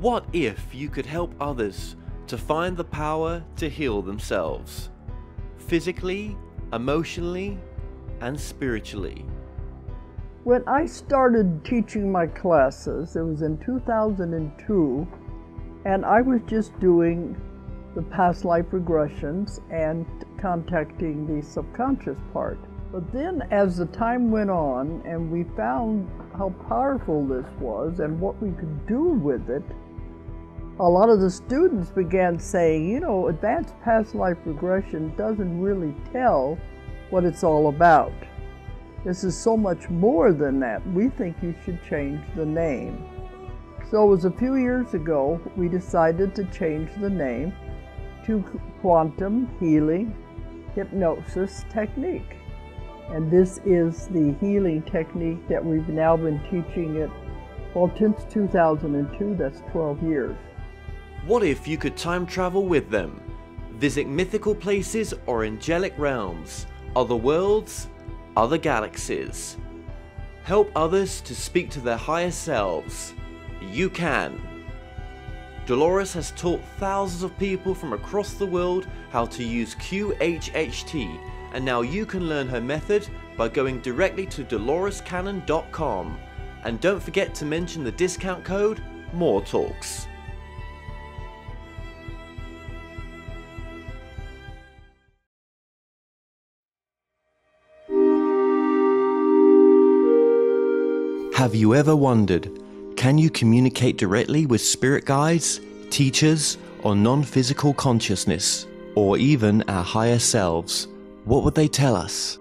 What if you could help others to find the power to heal themselves? Physically, emotionally, and spiritually. When I started teaching my classes, it was in 2002, and I was just doing the past life regressions and contacting the subconscious part. But then, as the time went on and we found how powerful this was and what we could do with it, a lot of the students began saying, you know, advanced past life regression doesn't really tell what it's all about. This is so much more than that. We think you should change the name. So it was a few years ago we decided to change the name to Quantum Healing Hypnosis Technique. And this is the healing technique that we've now been teaching it, well, since 2002, that's 12 years. What if you could time travel with them? Visit mythical places or angelic realms, other worlds, other galaxies. Help others to speak to their higher selves. You can. Dolores has taught thousands of people from across the world how to use QHHT and now you can learn her method by going directly to dolorescannon.com. And don't forget to mention the discount code More Have you ever wondered can you communicate directly with spirit guides, teachers, or non physical consciousness, or even our higher selves? what would they tell us?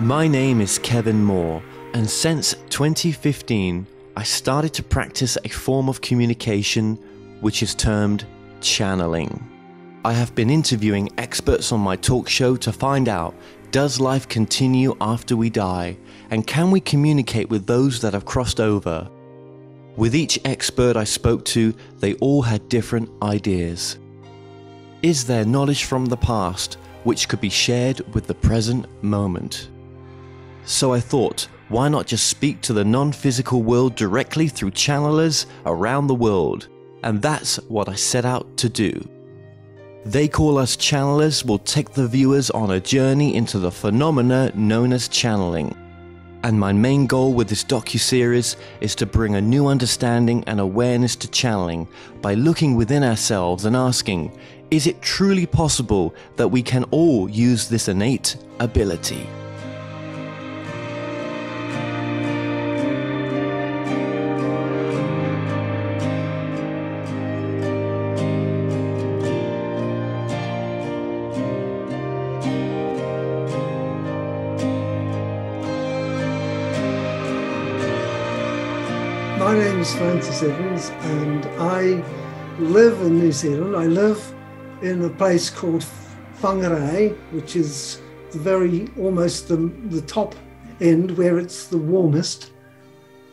My name is Kevin Moore, and since 2015, I started to practice a form of communication which is termed channeling. I have been interviewing experts on my talk show to find out does life continue after we die, and can we communicate with those that have crossed over? With each expert I spoke to, they all had different ideas. Is there knowledge from the past which could be shared with the present moment. So I thought, why not just speak to the non physical world directly through channelers around the world? And that's what I set out to do. They Call Us Channelers We'll take the viewers on a journey into the phenomena known as channeling. And my main goal with this docu-series is to bring a new understanding and awareness to channeling by looking within ourselves and asking, is it truly possible that we can all use this innate ability? And I live in New Zealand. I live in a place called Whangarei, which is the very almost the, the top end where it's the warmest.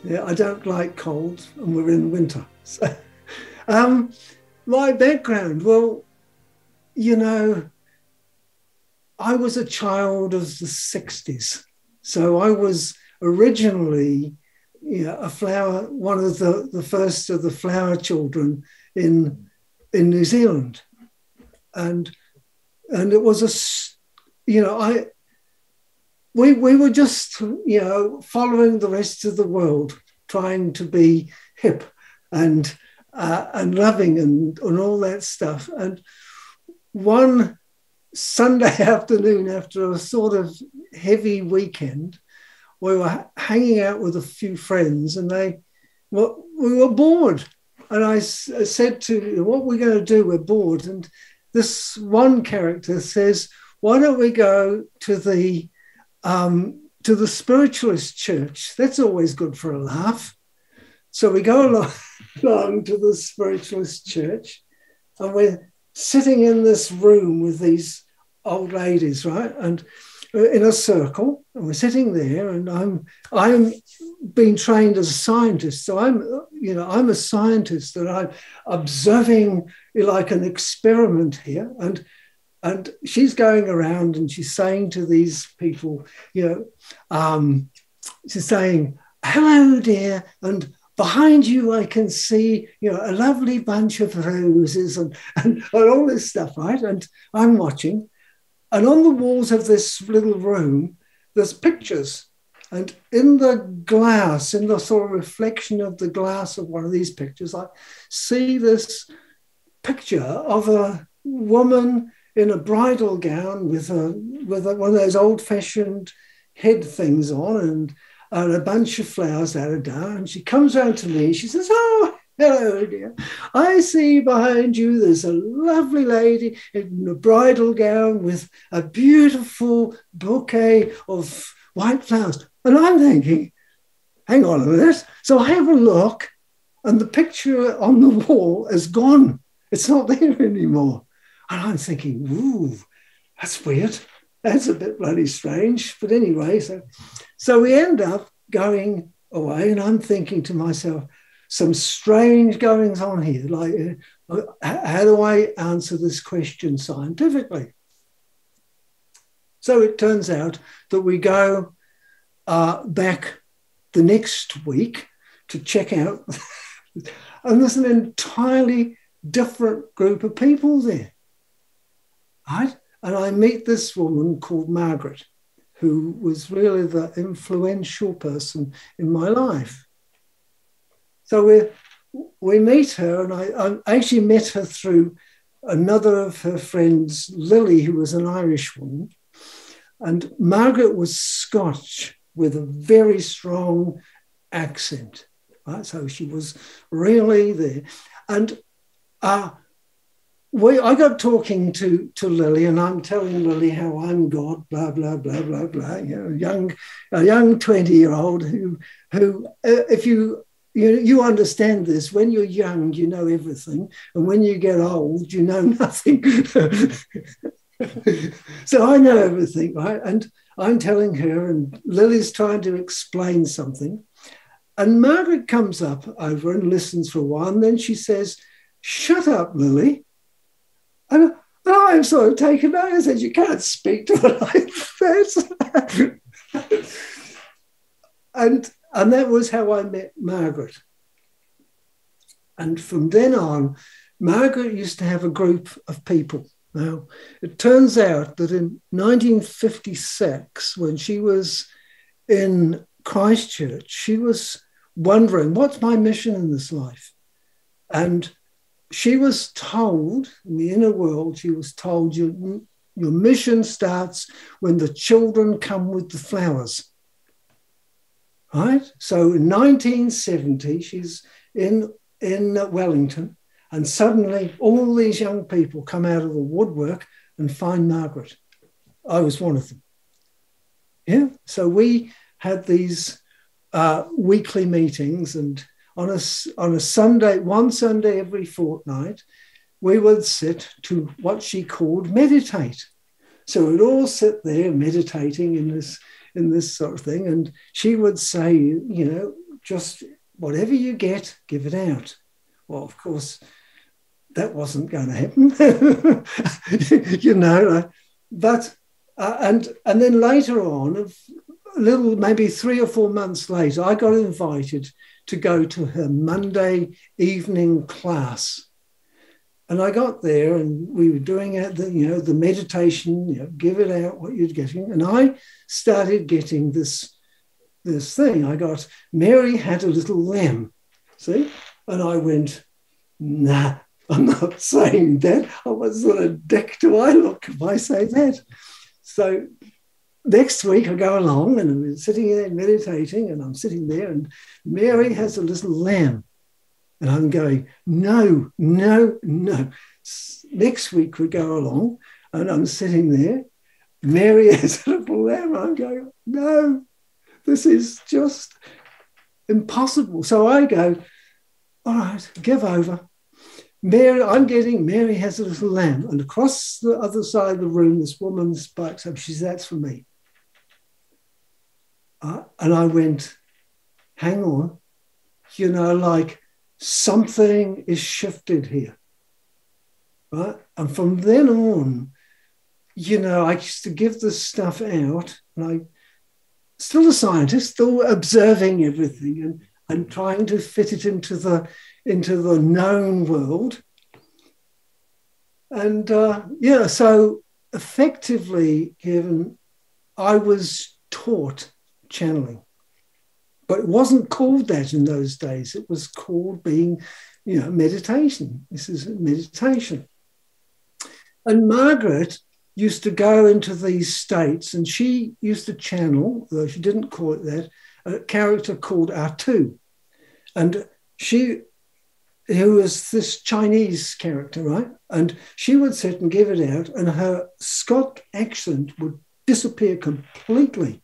Yeah, I don't like cold, and we're in winter. So, um, my background, well, you know, I was a child of the 60s. So I was originally you know, a flower, one of the, the first of the flower children in, in New Zealand and and it was a you know I we we were just you know following the rest of the world, trying to be hip and uh, and loving and and all that stuff. And one Sunday afternoon, after a sort of heavy weekend, we were hanging out with a few friends, and they well, we were bored. And I said to, "What are we going to do? We're bored." And this one character says, "Why don't we go to the um, to the spiritualist church? That's always good for a laugh." So we go along, along to the spiritualist church, and we're sitting in this room with these old ladies, right? And in a circle, and we're sitting there, and I'm I'm being trained as a scientist, so I'm you know I'm a scientist, and I'm observing like an experiment here, and and she's going around and she's saying to these people, you know, um, she's saying, "Hello, dear," and behind you, I can see, you know, a lovely bunch of roses and, and, and all this stuff, right? And I'm watching. And on the walls of this little room, there's pictures. And in the glass, in the sort of reflection of the glass of one of these pictures, I see this picture of a woman in a bridal gown with a with a, one of those old-fashioned head things on and, and a bunch of flowers out of down. And she comes around to me. She says, "Oh, Hello, dear. I see behind you there's a lovely lady in a bridal gown with a beautiful bouquet of white flowers. And I'm thinking, hang on a minute. So I have a look, and the picture on the wall is gone. It's not there anymore. And I'm thinking, ooh, that's weird. That's a bit bloody strange. But anyway, so so we end up going away, and I'm thinking to myself, some strange goings on here. Like, uh, how do I answer this question scientifically? So it turns out that we go uh, back the next week to check out, and there's an entirely different group of people there. Right? And I meet this woman called Margaret, who was really the influential person in my life. So we we meet her, and I, I actually met her through another of her friends, Lily, who was an Irish woman, and Margaret was Scotch with a very strong accent. Right? So she was really there, and uh, we, I got talking to, to Lily, and I'm telling Lily how I'm God, blah blah blah blah blah. You know, young a young twenty year old who who uh, if you you, you understand this. When you're young, you know everything. And when you get old, you know nothing. so I know everything, right? And I'm telling her, and Lily's trying to explain something. And Margaret comes up over and listens for a while. And then she says, Shut up, Lily. And, I'm sort of taken out. I said, You can't speak to her like this. and and that was how I met Margaret. And from then on, Margaret used to have a group of people. Now, it turns out that in 1956, when she was in Christchurch, she was wondering, what's my mission in this life? And she was told, in the inner world, she was told, your, your mission starts when the children come with the flowers. Right? So in 1970, she's in, in Wellington, and suddenly all these young people come out of the woodwork and find Margaret. I was one of them. Yeah. So we had these uh, weekly meetings, and on a, on a Sunday, one Sunday every fortnight, we would sit to what she called meditate. So we'd all sit there meditating in this in this sort of thing. And she would say, you know, just whatever you get, give it out. Well, of course, that wasn't going to happen, you know. But uh, and and then later on, a little maybe three or four months later, I got invited to go to her Monday evening class and I got there and we were doing it, the, you know, the meditation, you know, give it out what you're getting. And I started getting this, this thing. I got, Mary had a little lamb, see? And I went, nah, I'm not saying that. I was sort of dick do I look if I say that? So next week I go along and I'm sitting there meditating and I'm sitting there and Mary has a little lamb. And I'm going, no, no, no. Next week we go along and I'm sitting there. Mary has a little lamb. I'm going, no, this is just impossible. So I go, all right, give over. Mary, I'm getting Mary has a little lamb. And across the other side of the room, this woman spikes up. She says, That's for me. Uh, and I went, Hang on. You know, like something is shifted here. Right? And from then on, you know, I used to give this stuff out, and I still a scientist, still observing everything. And and trying to fit it into the into the known world. And uh, yeah, so effectively, Kevin, I was taught channeling, but it wasn't called that in those days. It was called being, you know, meditation. This is meditation. And Margaret used to go into these states and she used to channel, though she didn't call it that, a character called Atu. And she, who was this Chinese character, right? And she would sit and give it out, and her Scot accent would disappear completely.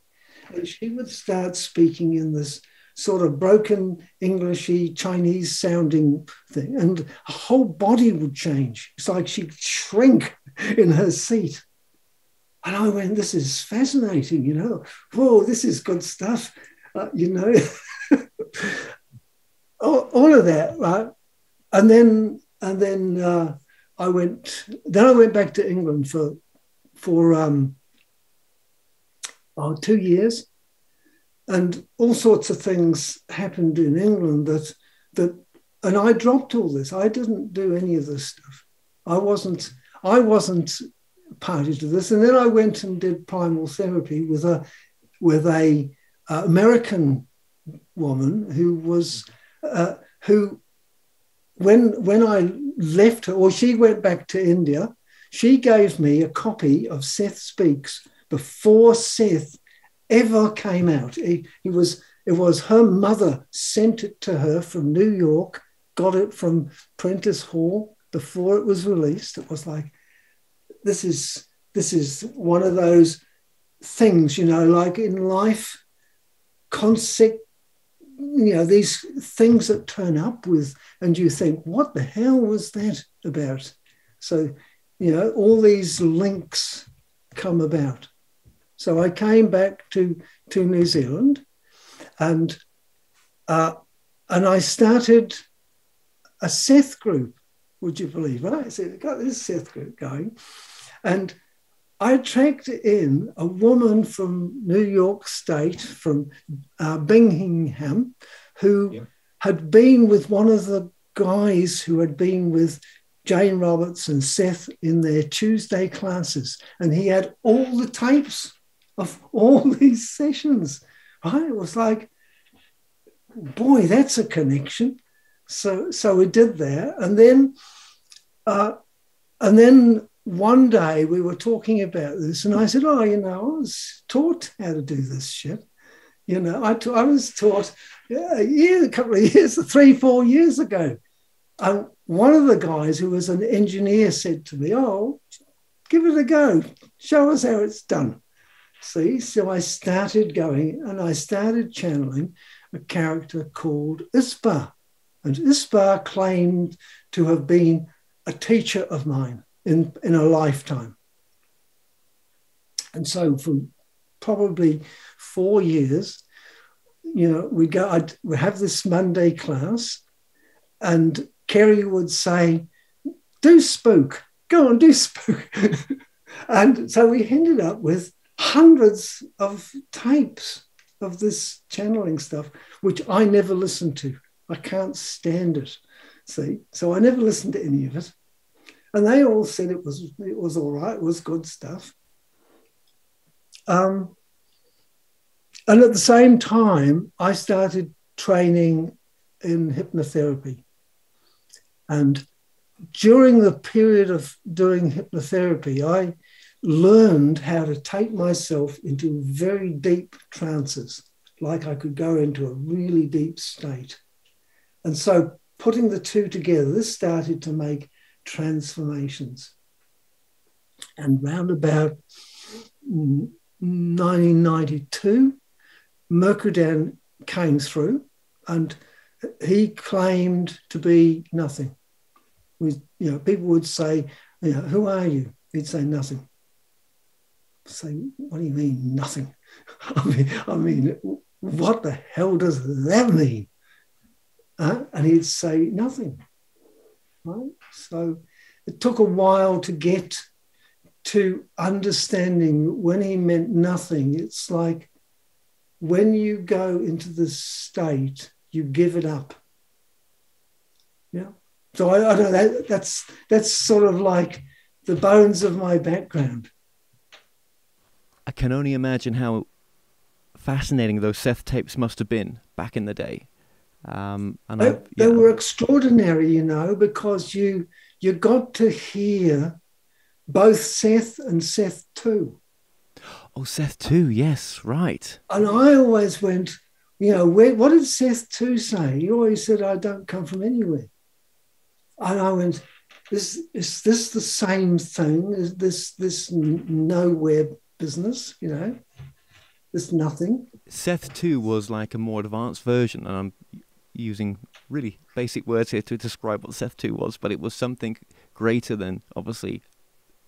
And she would start speaking in this sort of broken Englishy Chinese sounding thing, and her whole body would change. It's like she'd shrink in her seat. And I went, this is fascinating, you know. Whoa, this is good stuff, uh, you know. all, all, of that, right? And then, and then uh, I went. Then I went back to England for, for um, oh, two years, and all sorts of things happened in England that that and I dropped all this. I didn't do any of this stuff. I wasn't I wasn't party to this. And then I went and did primal therapy with a with a uh, American woman who was uh, who when when I left her or she went back to India, she gave me a copy of Seth Speaks before Seth ever came out. He, he was it was her mother sent it to her from New York, got it from Prentice Hall before it was released. It was like, this is this is one of those things, you know, like in life, concept, you know, these things that turn up with, and you think, what the hell was that about? So, you know, all these links come about. So I came back to, to New Zealand and, uh, and I started a Seth group, would you believe? Right? I said, got this Seth group going. And I tracked in a woman from New York State, from uh, Birmingham, who yeah. had been with one of the guys who had been with Jane Roberts and Seth in their Tuesday classes. And he had all the tapes of all these sessions. Right? It was like, boy, that's a connection. So so we did that, and then uh, and then one day we were talking about this, and I said, "Oh, you know, I was taught how to do this shit. You know, I, was taught a year, a couple of years, three, four years ago." And one of the guys who was an engineer said to me, "Oh, give it a go. Show us how it's done." See, so I started going and I started channeling a character called Ispa. And Ispa claimed to have been a teacher of mine in, in a lifetime. And so for probably four years, you know, we go, I'd, we have this Monday class, and Kerry would say, do spook, go on, do spook. and so we ended up with hundreds of tapes of this channeling stuff, which I never listened to. I can't stand it. See, so I never listened to any of it, and they all said it was it was all right. It was good stuff. Um, and at the same time, I started training in hypnotherapy, and during the period of doing hypnotherapy, I learned how to take myself into very deep trances, like I could go into a really deep state. And so putting the two together, this started to make transformations. And round about 1992, Mercredan came through and he claimed to be nothing. We, you know, people would say, you know, who are you? He'd say nothing say, what do you mean nothing? I mean, I mean, what the hell does that mean? Uh, and he'd say nothing. Right? So it took a while to get to understanding when he meant nothing. It's like when you go into this state you give it up. Yeah. So I, I know that that's that's sort of like the bones of my background. I can only imagine how fascinating those Seth tapes must have been back in the day. Um, and they, they were extraordinary, you know, because you you got to hear both Seth and Seth too. Oh, Seth too, yes, right. And I always went, you know, where, what did Seth too say? He always said, "I don't come from anywhere." And I went, "Is is this the same thing? Is this this nowhere business? You know, this nothing." Seth 2 was like a more advanced version, and I'm using really basic words here to describe what Seth 2 was, but it was something greater than obviously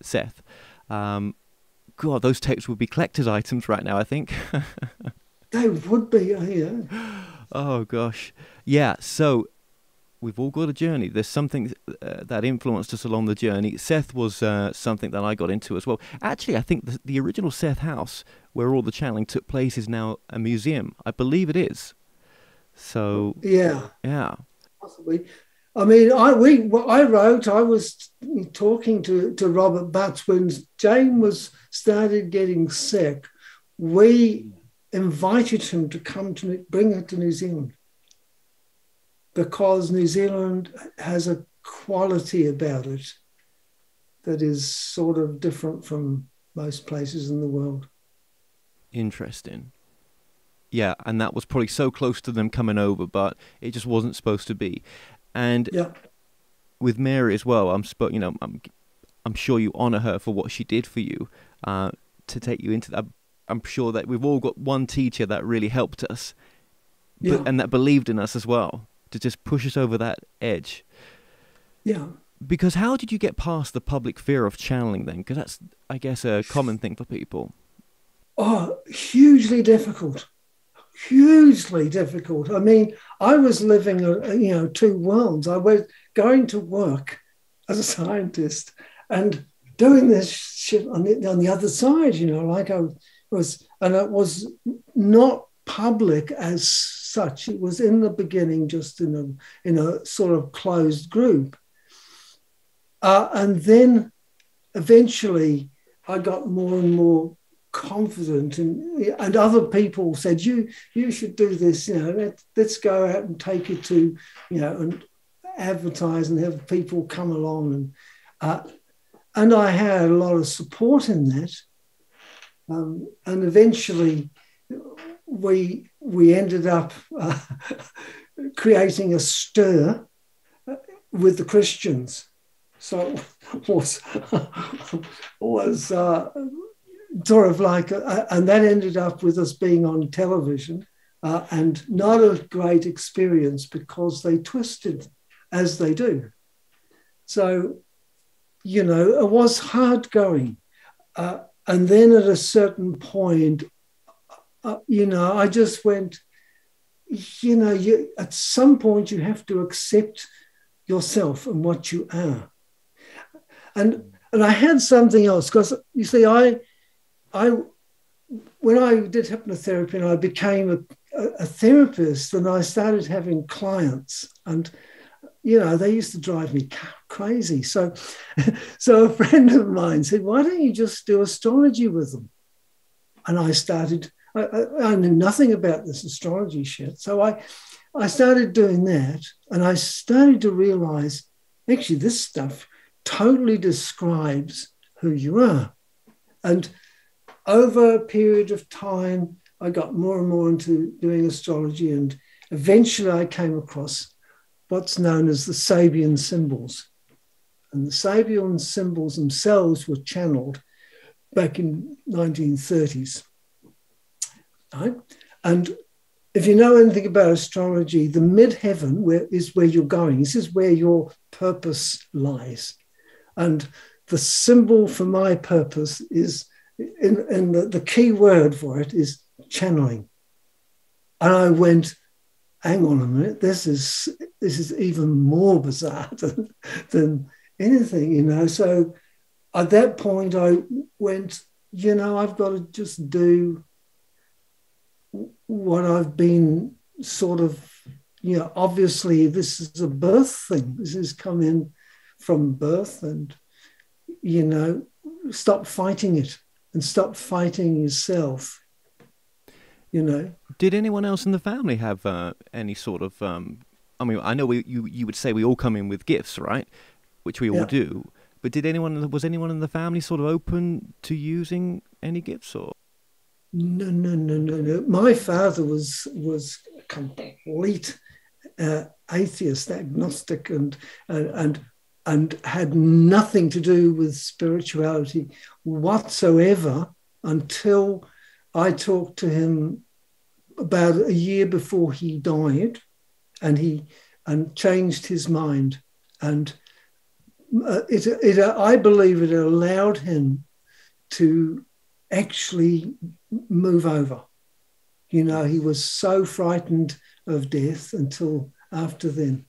Seth. Um, God, those tapes would be collector's items right now, I think. they would be, yeah. Oh, gosh. Yeah, so we've all got a journey. There's something uh, that influenced us along the journey. Seth was uh, something that I got into as well. Actually, I think the, the original Seth house, where all the channeling took place, is now a museum. I believe it is. So yeah, yeah, possibly. I mean, I we I wrote. I was talking to to Robert Butts when Jane was started getting sick. We invited him to come to bring her to New Zealand because New Zealand has a quality about it that is sort of different from most places in the world. Interesting yeah, and that was probably so close to them coming over, but it just wasn't supposed to be. And yeah. with Mary as well, I'm you know I'm I'm sure you honor her for what she did for you uh, to take you into that. I'm sure that we've all got one teacher that really helped us, yeah. but, and that believed in us as well to just push us over that edge. Yeah. Because how did you get past the public fear of channeling then? Because that's, I guess, a common thing for people. Oh, hugely difficult hugely difficult. I mean, I was living, a, uh, you know, two worlds. I was going to work as a scientist and doing this shit on the, on the other side, you know, like I was, and it was not public as such. It was in the beginning just in a, in a sort of closed group. Uh, and then eventually I got more and more confident and and other people said you you should do this you know let, let's go out and take it to you know and advertise and have people come along and uh, and I had a lot of support in that um, and eventually we we ended up uh, creating a stir with the Christians so was was uh, sort of like, uh, and that ended up with us being on television uh, and not a great experience because they twisted as they do. So, you know, it was hard going. Uh, and then at a certain point, uh, you know, I just went, you know, you, at some point you have to accept yourself and what you are. And and I had something else because you see, I I when I did hypnotherapy and I became a, a, therapist and I started having clients and you know they used to drive me crazy so so a friend of mine said why don't you just do astrology with them and I started I, I, knew nothing about this astrology shit so I I started doing that and I started to realize actually this stuff totally describes who you are and over a period of time, I got more and more into doing astrology, and eventually I came across what's known as the Sabian symbols. And the Sabian symbols themselves were channeled back in 1930s. Right? And if you know anything about astrology, the midheaven where, is where you're going. This is where your purpose lies. And the symbol for my purpose is and the, the key word for it is channeling. And I went, hang on a minute, this is this is even more bizarre than, than anything, you know. So at that point I went, you know, I've got to just do what I've been sort of you know, obviously this is a birth thing. This has come in from birth, and you know, stop fighting it and stop fighting yourself. You know. Did anyone else in the family have uh, any sort of? Um, I mean, I know we, you you would say we all come in with gifts, right? Which we all yeah. do. But did anyone was anyone in the family sort of open to using any gifts or? No, no, no, no, no. My father was was a complete uh, atheist, agnostic, and and and had nothing to do with spirituality whatsoever until I talked to him about a year before he died, and he and changed his mind and uh, it, it, uh, I believe it allowed him to actually move over. You know, he was so frightened of death until after then.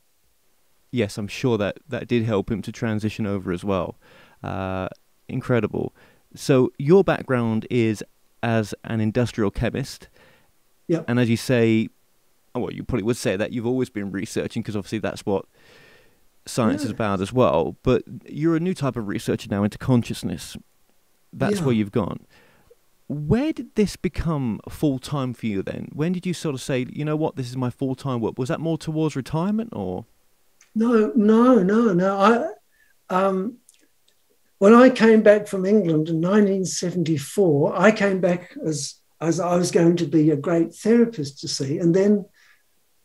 Yes, I'm sure that that did help him to transition over as well. Uh, incredible. So your background is as an industrial chemist. Yeah. And as you say, well, you probably would say that you've always been researching because obviously that's what science yeah. is about as well. But you're a new type of researcher now into consciousness. That's yeah. where you've gone. Where did this become full time for you then? When did you sort of say, you know what, this is my full time work? Was that more towards retirement or? No, no, no, no. I, um, when I came back from England in 1974, I came back as as I was going to be a great therapist to see, and then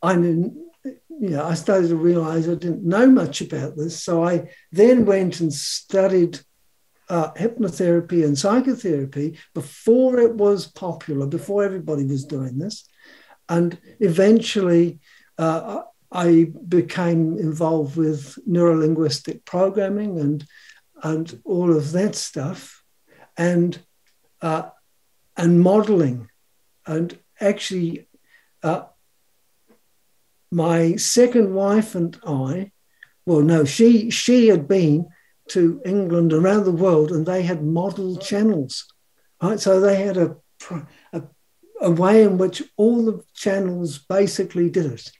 I you know, I started to realize I didn't know much about this. So I then went and studied uh, hypnotherapy and psychotherapy before it was popular, before everybody was doing this. And eventually, uh, I became involved with neurolinguistic programming and and all of that stuff, and uh, and modeling, and actually, uh, my second wife and I, well, no, she she had been to England around the world, and they had model channels, right? So they had a, a a way in which all the channels basically did it.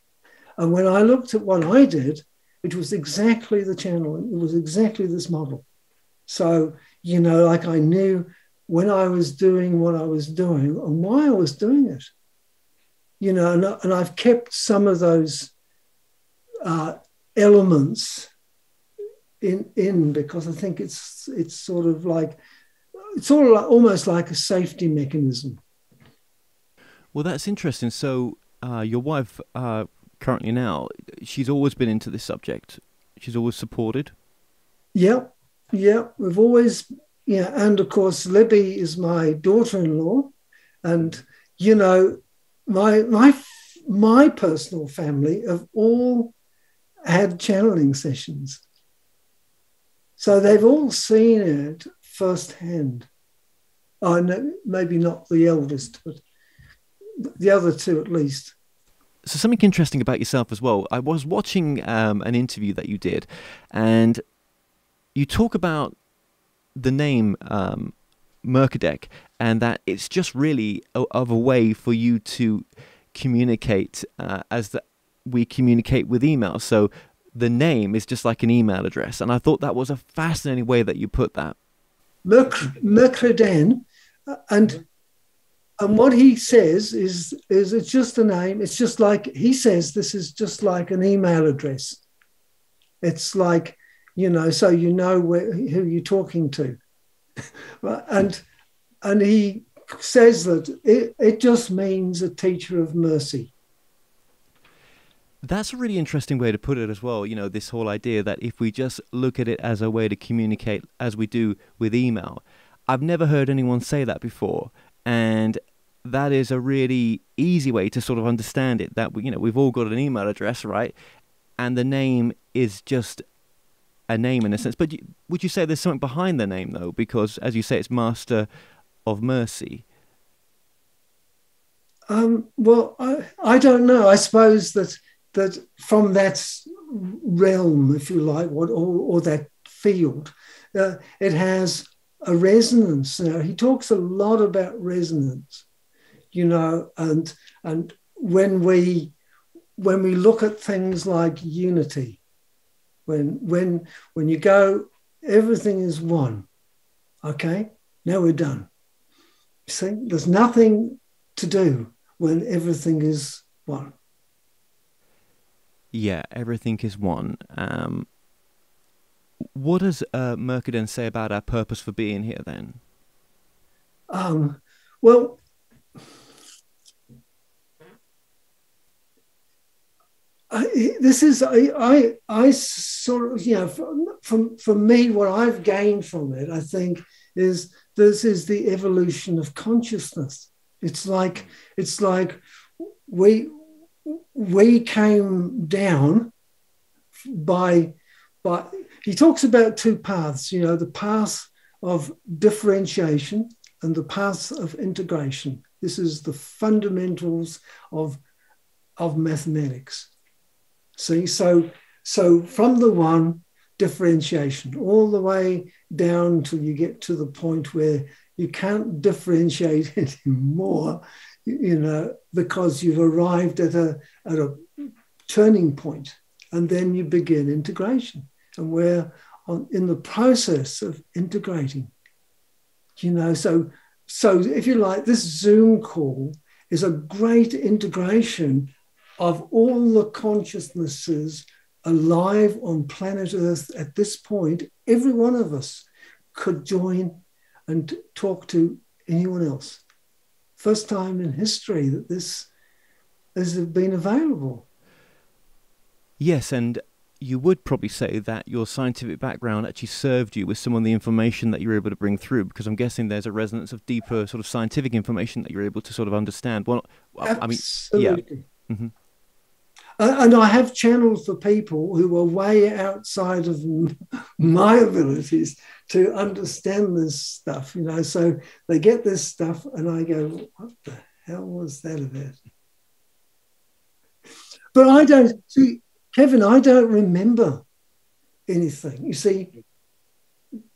And when I looked at what I did, it was exactly the channel. It was exactly this model. So, you know, like I knew when I was doing what I was doing and why I was doing it you know, and, and I've kept some of those uh, elements in in because I think it's it's sort of like it's all like, almost like a safety mechanism. Well, that's interesting. So, uh, your wife, uh, currently now, she's always been into this subject. She's always supported. Yeah, yeah. We've always, yeah, and of course, Libby is my daughter-in-law, and you know, my my my personal family have all had channeling sessions. So they've all seen it firsthand. Oh, no, maybe not the eldest, but the other two at least. So something interesting about yourself as well. I was watching um, an interview that you did, and you talk about the name um, and that it's just really a, of a way for you to communicate uh, as the, we communicate with email. So the name is just like an email address, and I thought that was a fascinating way that you put that. Mercredan, uh, and and what he says is is it's just a name. It's just like he says this is just like an email address. It's like you know, so you know where, who you're talking to and and he says that it, it just means a teacher of mercy. That's a really interesting way to put it as well. You know, this whole idea that if we just look at it as a way to communicate as we do with email, I've never heard anyone say that before. And that is a really easy way to sort of understand it that we, you know, we've all got an email address, right? And the name is just a name in a sense. But would you say there's something behind the name though? Because as you say, it's Master of Mercy. Um, well, I, I don't know. I suppose that that from that realm, if you like, what or, or that field, uh, it has a resonance. Now, he talks a lot about resonance, you know, and and when we when we look at things like unity, when when when you go, everything is one. Okay, now we're done. See, there's nothing to do when everything is one. Yeah, everything is one. Um, what does uh, say about our purpose for being here then? Um, well, I, this is I, I I sort of you know from from me what I've gained from it I think is this is the evolution of consciousness. It's like it's like we we came down by by he talks about two paths, you know, the path of differentiation and the path of integration. This is the fundamentals of, of mathematics. See, so so from the one differentiation all the way down till you get to the point where you can't differentiate anymore, you know, because you've arrived at a at a turning point, and then you begin integration, and we're on, in the process of integrating. You know, so so if you like, this Zoom call is a great integration of all the consciousnesses alive on planet Earth at this point. Every one of us could join and talk to anyone else. First time in history that this has been available. Yes, and you would probably say that your scientific background actually served you with some of the information that you were able to bring through, because I'm guessing there's a resonance of deeper sort of scientific information that you're able to sort of understand. Well, I mean, yeah. Mm-hmm. And I have channeled for people who are way outside of my abilities to understand this stuff, you know. So they get this stuff, and I go, "What the hell was that about?" But I don't see Kevin, I don't remember anything. You see,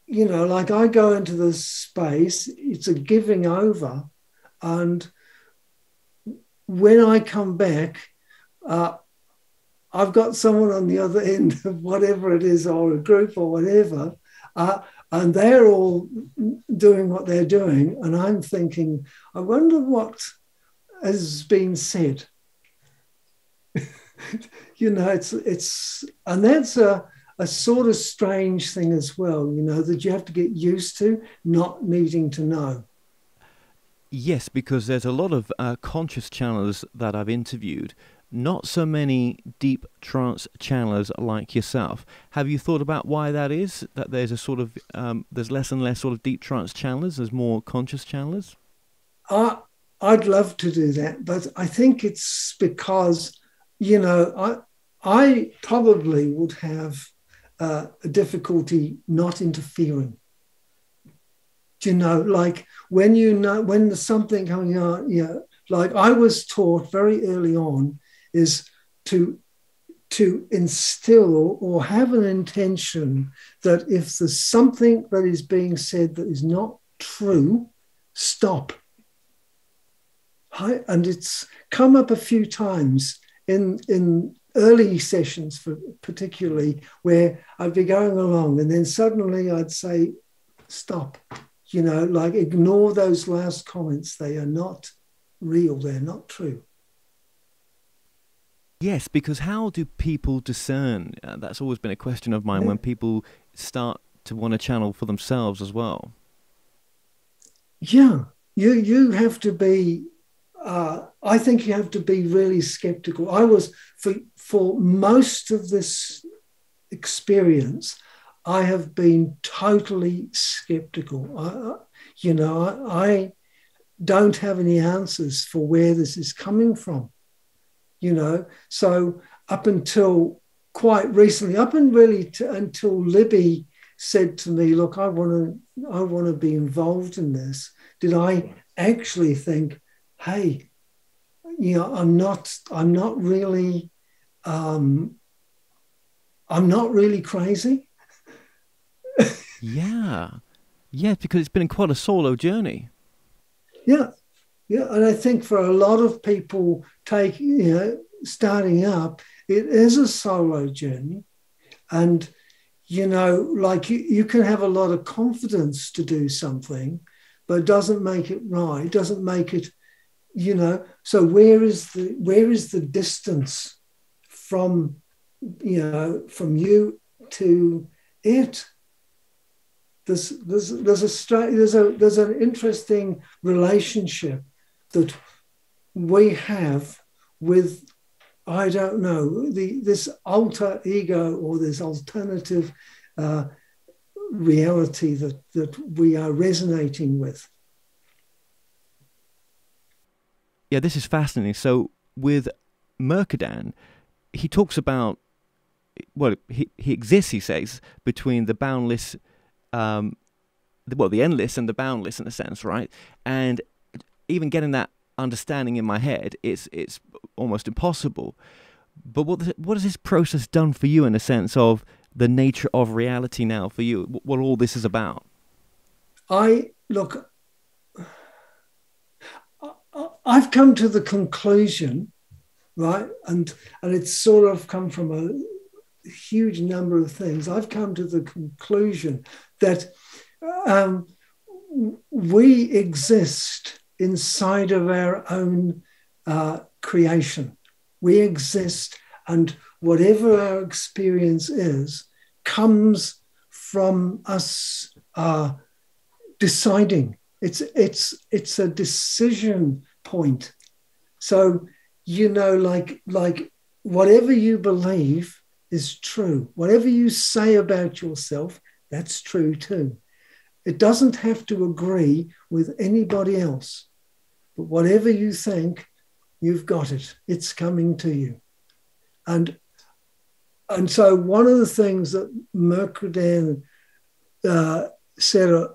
you know, like I go into this space, it's a giving over. And when I come back, uh, I've got someone on the other end of whatever it is, or a group or whatever, uh, and they're all doing what they're doing. And I'm thinking, I wonder what has been said. you know, it's it's and that's a a sort of strange thing as well, you know, that you have to get used to not needing to know. Yes, because there's a lot of uh, conscious channelers that I've interviewed, not so many deep trance channelers like yourself. Have you thought about why that is? That there's a sort of um, there's less and less sort of deep trance channelers, there's more conscious channelers. I I'd love to do that, but I think it's because you know, I, I probably would have uh, a difficulty not interfering. Do you know, like when you know when there's something coming out, you know, like I was taught very early on, is to to instill or, have an intention that if there's something that is being said that is not true, stop. I, and it's come up a few times in in early sessions for particularly where I'd be going along and then suddenly I'd say, stop, you know, like ignore those last comments. They are not real, they're not true. Yes, because how do people discern? Uh, that's always been a question of mine when people start to want to channel for themselves as well. Yeah, you you have to be uh, I think you have to be really skeptical. I was for for most of this experience, I have been totally skeptical. I, you know, I, I don't have any answers for where this is coming from. You know, so up until quite recently, up and really to, until Libby said to me, "Look, I want to, I want to be involved in this." Did I actually think? hey, you know, I'm not, I'm not really, um, I'm not really crazy. yeah, yeah, because it's been quite a solo journey. Yeah, yeah, and I think for a lot of people, take you know, starting up, it is a solo journey. And, you know, like you, you can have a lot of confidence to do something, but it doesn't make it right, doesn't make it, you know. So where is the where is the distance from, you know, from you to it? There's there's there's a there's a there's an interesting relationship that we have with I don't know the this alter ego or this alternative uh, reality that that we are resonating with. Yeah, this is fascinating. So with Mercredan, he talks about well, he he exists. He says between the boundless, um, the, well, the endless and the boundless in a sense, right? And even getting that understanding in my head, it's it's almost impossible. But what what has this process done for you in a sense of the nature of reality now for you? What all this is about? I look. I've come to the conclusion, right, and and it's sort of come from a huge number of things. I've come to the conclusion that um, we exist inside of our own uh, creation. We exist, and whatever our experience is, comes from us uh, deciding. It's it's it's a decision point. So you know, like like whatever you believe is true. Whatever you say about yourself, that's true too. It doesn't have to agree with anybody else. But whatever you think, you've got it. It's coming to you. And and so one of the things that Mercredan uh, said a,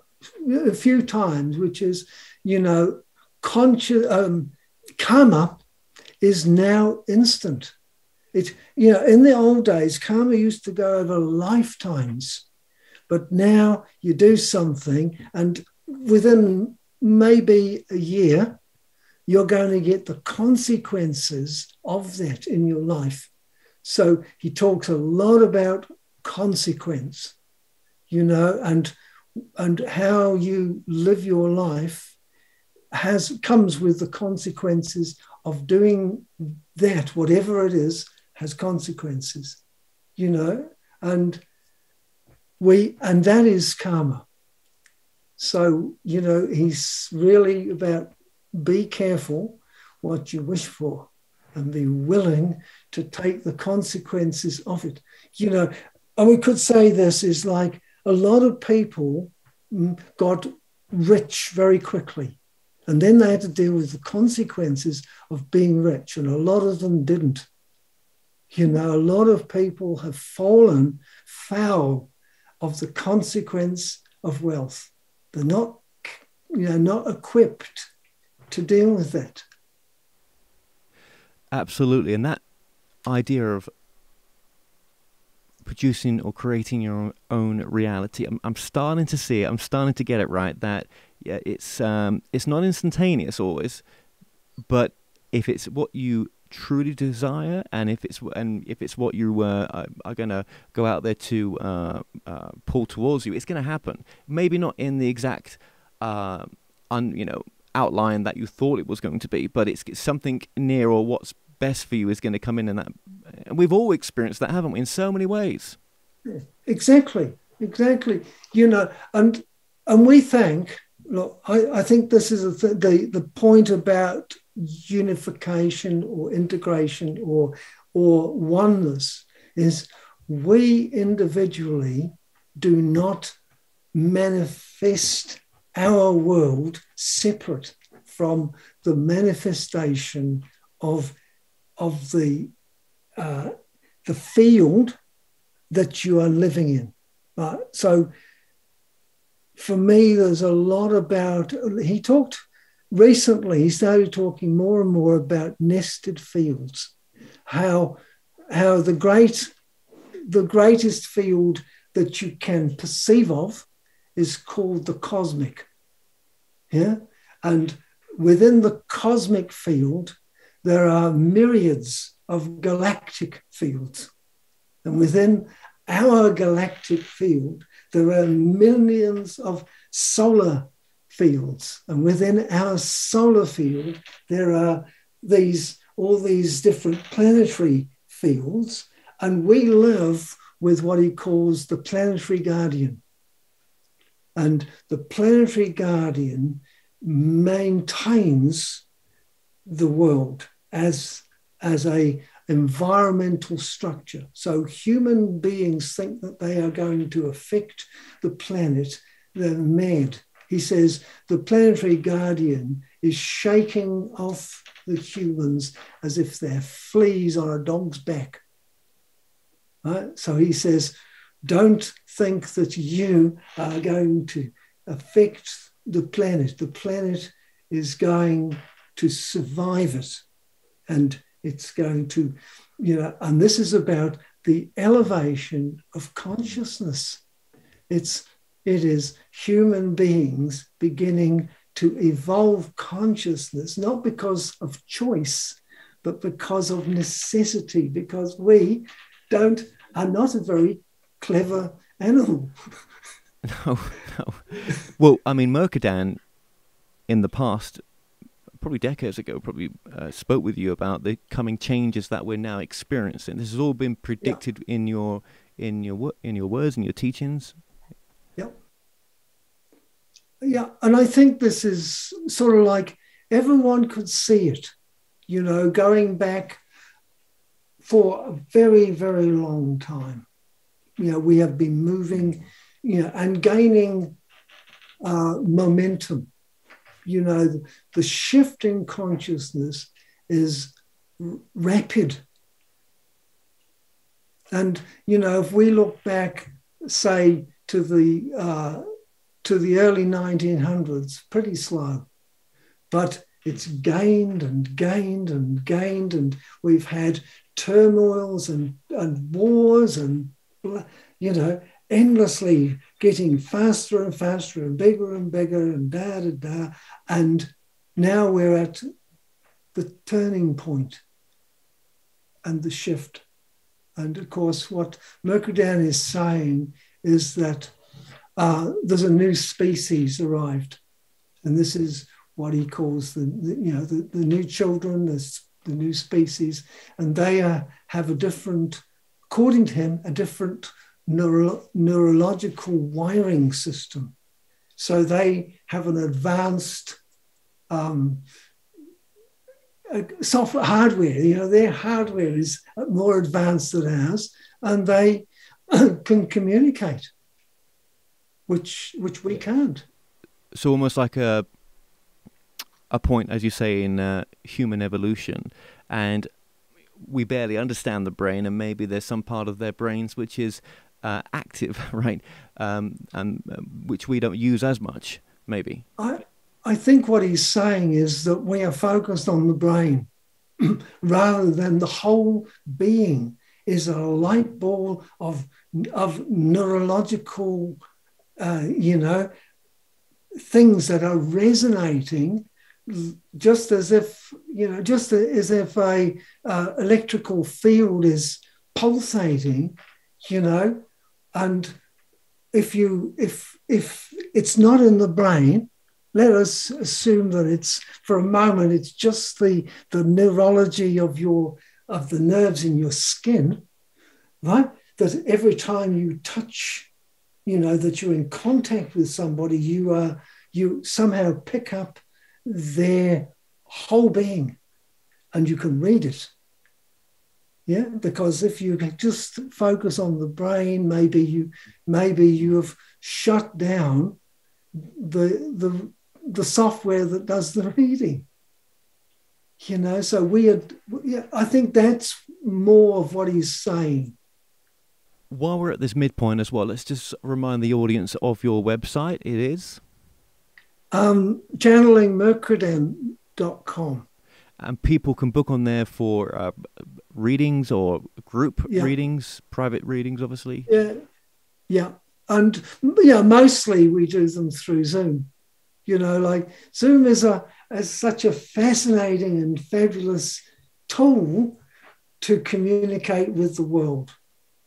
a, few times, which is, you know, conscious um, karma is now instant. It, you know, in the old days, karma used to go over lifetimes, but now you do something, and within maybe a year, you're going to get the consequences of that in your life. So he talks a lot about consequence, you know, and and how you live your life has comes with the consequences of doing that, whatever it is, has consequences, you know, and we and that is karma. So, you know, he's really about be careful what you wish for and be willing to take the consequences of it. You know, and we could say this is like a lot of people mm, got rich very quickly. And then they had to deal with the consequences of being rich, and a lot of them didn't. You know, a lot of people have fallen foul of the consequence of wealth. They're not, you know, not equipped to deal with it. Absolutely. And that idea of producing or creating your own reality, I'm, I'm starting to see it. I'm starting to get it right that yeah, it's, um, it's not instantaneous always, but if it's what you truly desire and if it's and if it's what you uh, are, going to go out there to uh, uh, pull towards you it's going to happen maybe not in the exact uh, un, you know outline that you thought it was going to be, but it's, it's something near or what's best for you is going to come in and that. And we've all experienced that, haven't we, in so many ways? Exactly, exactly. You know, and and we think, look, I, I think this is th- the the point about unification or integration or or oneness is we individually do not manifest our world separate from the manifestation of, of the, uh, the field that you are living in. So for me, there's a lot about, he talked recently, he started talking more and more about nested fields, how, how the great, the greatest field that you can perceive of is called the cosmic. Yeah. And within the cosmic field, there are myriads of galactic fields. And within our galactic field, there are millions of solar fields. And within our solar field, there are these all these different planetary fields. And we live with what he calls the planetary guardian. And the planetary guardian maintains the world as, as a environmental structure. So human beings think that they are going to affect the planet. They're mad. He says the planetary guardian is shaking off the humans as if they're fleas on a dog's back. Right? So he says, don't think that you are going to affect the planet. The planet is going to survive it. And it's going to, you know, and this is about the elevation of consciousness. It's it is human beings beginning to evolve consciousness, not because of choice, but because of necessity, because we don't are not a very clever animal. No, no. Well, I mean, Mercredan in the past, probably decades ago, probably uh, spoke with you about the coming changes that we're now experiencing. This has all been predicted yeah. in your in your in your words and your teachings. Yeah, yeah, and I think this is sort of like everyone could see it. You know, going back for a very very long time you know, we have been moving, you know, and gaining uh, momentum. You know, the, the shift in consciousness is r- rapid. And you know, if we look back, say to the uh, to the early 1900s, pretty slow, but it's gained and gained and gained, and we've had turmoils and, and wars and you know, endlessly getting faster and faster and bigger and bigger and da da da. And now we're at the turning point and the shift. And of course, what Mercredan is saying is that uh, there's a new species arrived. And this is what he calls the, the you know, the, the new children, the, the new species. And they have a different according to him, a different neuro- neurological wiring system. So they have an advanced um, software hardware. You know, their hardware is more advanced than ours, and they can communicate, which which we can't. So almost like a a point, as you say, in uh, human evolution, and we barely understand the brain, and maybe there's some part of their brains which is uh, active, right, um, and uh, which we don't use as much, maybe. I I think what he's saying is that we are focused on the brain rather than the whole being is a light ball of of neurological, uh, you know, things that are resonating just as if you know just as if a uh, electrical field is pulsating you know and if you if if it's not in the brain let us assume that it's for a moment it's just the the neurology of your of the nerves in your skin right? That every time you touch you know that you're in contact with somebody you are you somehow pick up their whole being and you can read it. Yeah, because if you just focus on the brain, maybe you maybe you have shut down the the the software that does the reading. You know, so we yeah, I think that's more of what he's saying. While we're at this midpoint as well, let's just remind the audience of your website. It is um, channellingmercredan.com. And people can book on there for uh, readings or group yeah. readings, private readings, obviously. Yeah, yeah, and yeah, mostly we do them through Zoom. You know, like Zoom is a is such a fascinating and fabulous tool to communicate with the world.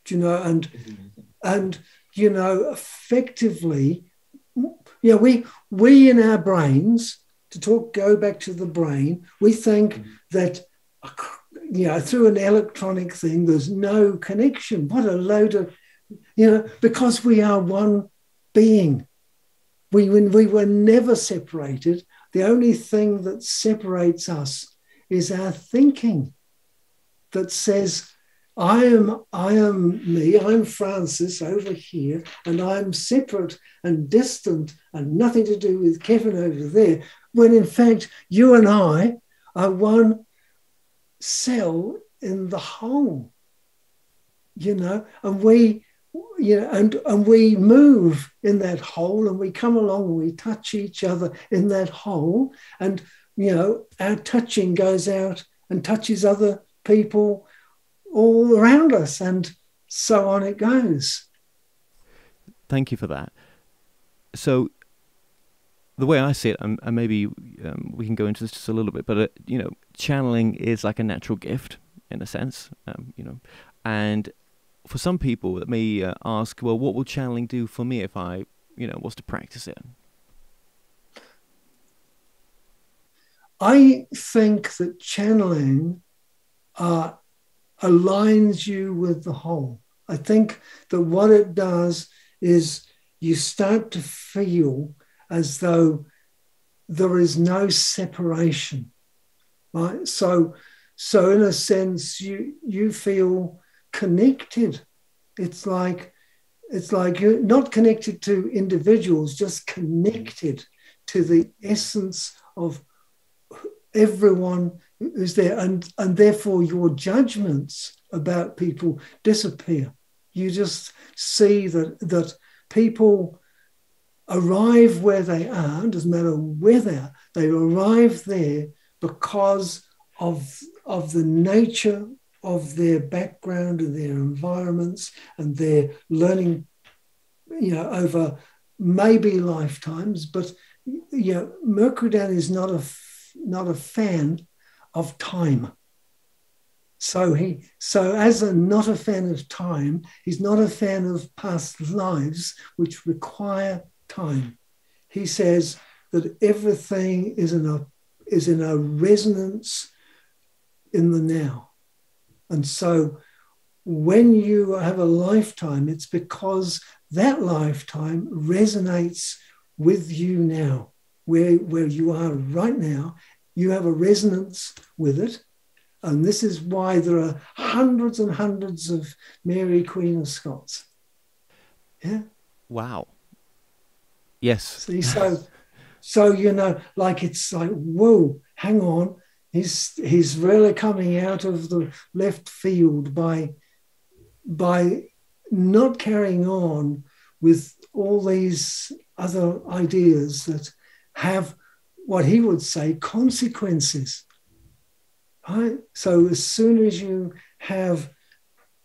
Do you know? And and you know, effectively, yeah, we we in our brains to talk go back to the brain, we think mm. that you know through an electronic thing there's no connection. What a load of you know because we are one being. We when we were never separated. The only thing that separates us is our thinking that says, I am, I am me, I'm Francis over here, and I'm separate and distant and nothing to do with Kevin over there, when in fact you and I are one cell in the whole. You know, and we you know, and, and we move in that whole and we come along and we touch each other in that whole. And, you know, our touching goes out and touches other people all around us. And so on it goes. Thank you for that. So, the way I see it, and, and maybe um, we can go into this just a little bit, but uh, you know, channeling is like a natural gift in a sense, um, you know, and for some people that may uh, ask, well, what will channeling do for me if I, you know, was to practice it? I think that channeling uh, aligns you with the whole. I think that what it does is you start to feel as though there is no separation, right? So, so in a sense, you you feel connected. It's like it's like you're not connected to individuals, just connected to the essence of everyone who's there, and and therefore your judgments about people disappear. You just see that that people arrive where they are, doesn't matter where they are, they arrive there because of, of the nature of their background and their environments and their learning, you know, over maybe lifetimes. But you know, Mercredan is not a not a fan of time. So he so as a not a fan of time, he's not a fan of past lives which require time. He says that everything is in a is in a resonance in the now. And so when you have a lifetime, it's because that lifetime resonates with you now, where, where you are right now. You have a resonance with it. And this is why there are hundreds and hundreds of Mary, Queen of Scots. Yeah. Wow. Yes. See, so, so you know, like it's like, whoa, hang on he's he's really coming out of the left field by by not carrying on with all these other ideas that have what he would say consequences right so as soon as you have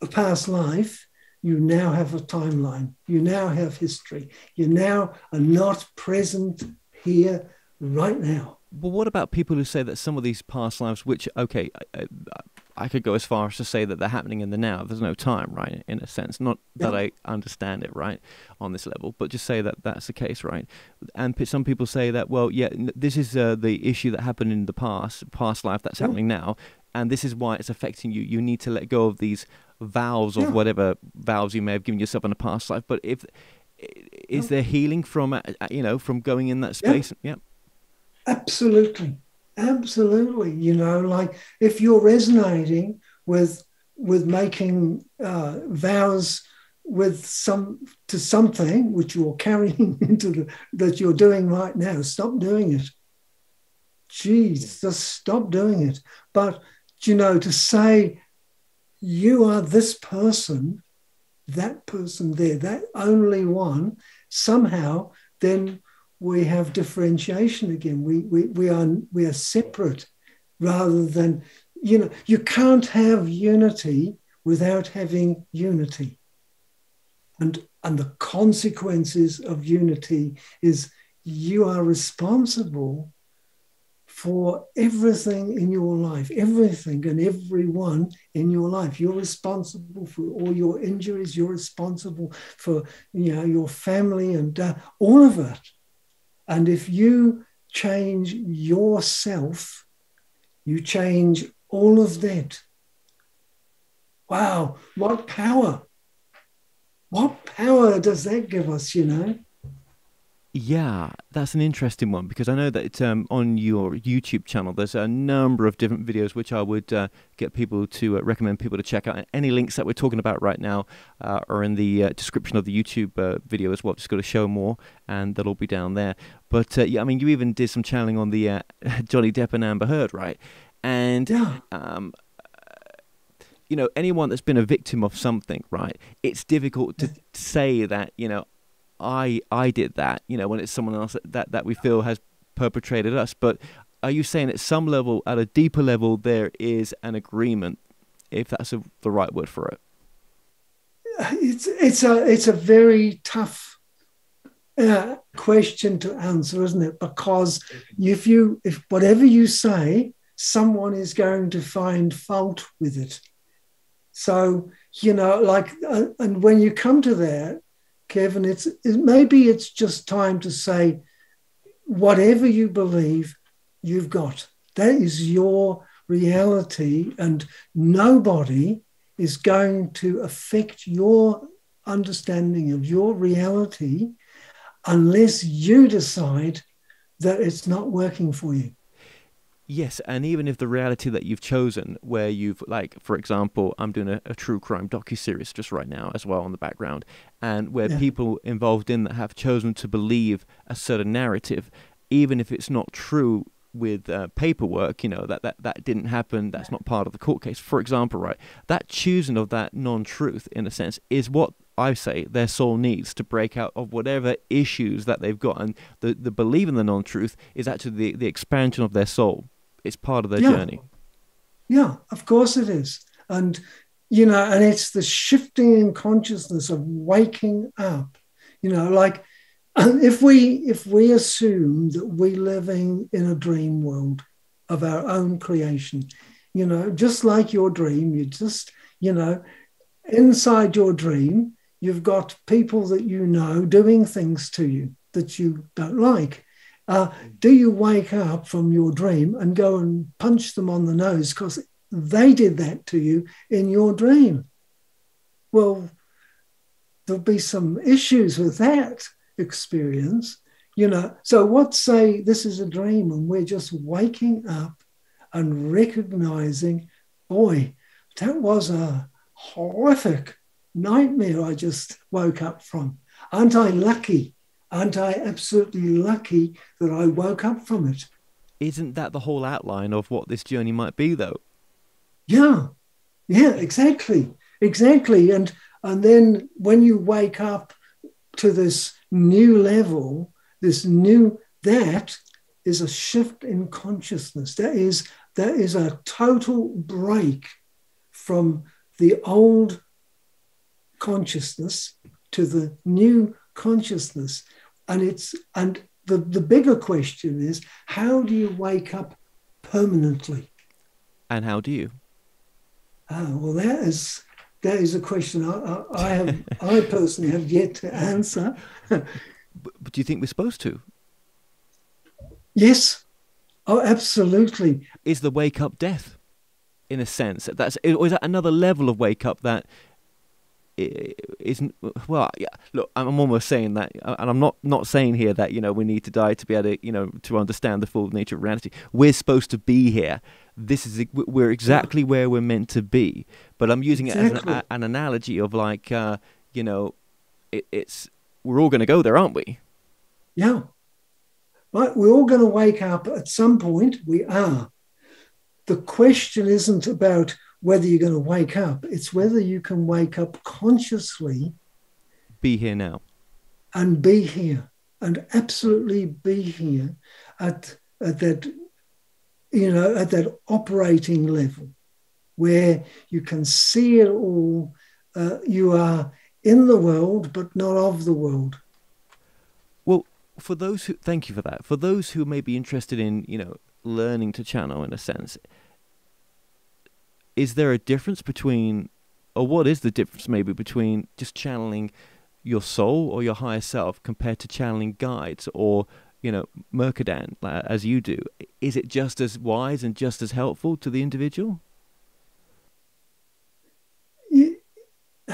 a past life you now have a timeline you now have history you now are not present here right now well, what about people who say that some of these past lives, which okay, I, I, could go as far as to say that they're happening in the now. There's no time, right? In a sense, not that I understand it, right, on this level, but just say that that's the case, right? And some people say that, well, yeah, this is uh, the issue that happened in the past, past life that's happening now, and this is why it's affecting you. You need to let go of these vows or whatever vows you may have given yourself in a past life. But if is there healing from, uh, you know, from going in that space? Yeah. Absolutely. Absolutely. You know, like if you're resonating with with making uh, vows with some to something which you're carrying into the that you're doing right now, stop doing it. Jeez, just stop doing it. But you know, to say you are this person, that person there, that only one, somehow then we have differentiation again. We, we, we, are, we are separate rather than, you know, you can't have unity without having unity. And, and the consequences of unity is you are responsible for everything in your life, everything and everyone in your life. You're responsible for all your injuries. You're responsible for you know your family and uh, all of it. And if you change yourself, you change all of that. Wow, what power! What power does that give us, you know? Yeah, that's an interesting one because I know that um, on your YouTube channel there's a number of different videos which I would uh, get people to uh, recommend people to check out. And Any links that we're talking about right now uh, are in the uh, description of the YouTube uh, video as well. Just go to show more and they'll all be down there. But uh, yeah, I mean, you even did some channeling on the Johnny Depp and Amber Heard, right? And yeah. um, you know, anyone that's been a victim of something, right? It's difficult to say that, you know, I I did that, you know, when it's someone else that, that we feel has perpetrated us. But are you saying at some level, at a deeper level, there is an agreement, if that's a, the right word for it? It's it's a it's a very tough uh, question to answer, isn't it? Because if you if whatever you say, someone is going to find fault with it. So you know, like, uh, and when you come to that, Kevin, it's it, maybe it's just time to say, whatever you believe, you've got. That is your reality, and nobody is going to affect your understanding of your reality unless you decide that it's not working for you. Yes, and even if the reality that you've chosen, where you've like, for example, I'm doing a, a true crime docu series just right now as well on the background, and where yeah. people involved in that have chosen to believe a certain narrative, even if it's not true with uh, paperwork, you know that, that that didn't happen. That's not part of the court case, for example, right? That choosing of that non-truth, in a sense, is what I say their soul needs to break out of whatever issues that they've got, and the the belief in the non-truth is actually the the expansion of their soul it's part of their yeah. journey. Yeah, of course it is. And, you know, and it's the shifting in consciousness of waking up. You know, like if we if we assume that we're living in a dream world of our own creation, you know, just like your dream, you just, you know, inside your dream, you've got people that you know doing things to you that you don't like. Uh, do you wake up from your dream and go and punch them on the nose because they did that to you in your dream? Well, there'll be some issues with that experience, you know. So, what say this is a dream and we're just waking up and recognizing, boy, that was a horrific nightmare I just woke up from. Aren't I lucky? Aren't I absolutely lucky that I woke up from it? Isn't that the whole outline of what this journey might be, though? Yeah, yeah, exactly, exactly. And and then when you wake up to this new level, this new that is a shift in consciousness. That is that is a total break from the old consciousness to the new consciousness. And it's and the, the bigger question is how do you wake up permanently? And how do you? Ah, well, that is that is a question I, I, I have I personally have yet to answer. but, but do you think we're supposed to? Yes. Oh, absolutely. Is the wake up death, in a sense? That's or is that another level of wake up that isn't well yeah look i'm almost saying that uh, and i'm not not saying here that you know we need to die to be able to you know to understand the full nature of reality. We're supposed to be here. This is we're exactly where we're meant to be. But i'm using exactly. it as an, an, analogy of like uh, you know it, it's we're all going to go there aren't we? Yeah. Right we're all going to wake up at some point. We are. The question isn't about whether you're going to wake up, it's whether you can wake up consciously. Be here now. And be here and absolutely be here at, at that, you know, at that operating level where you can see it all. Uh, you are in the world, but not of the world. Well, for those who thank you for that. For those who may be interested in, you know, learning to channel in a sense, is there a difference between or what is the difference maybe between just channeling your soul or your higher self compared to channeling guides or you know Mercredan uh, as you do is it just as wise and just as helpful to the individual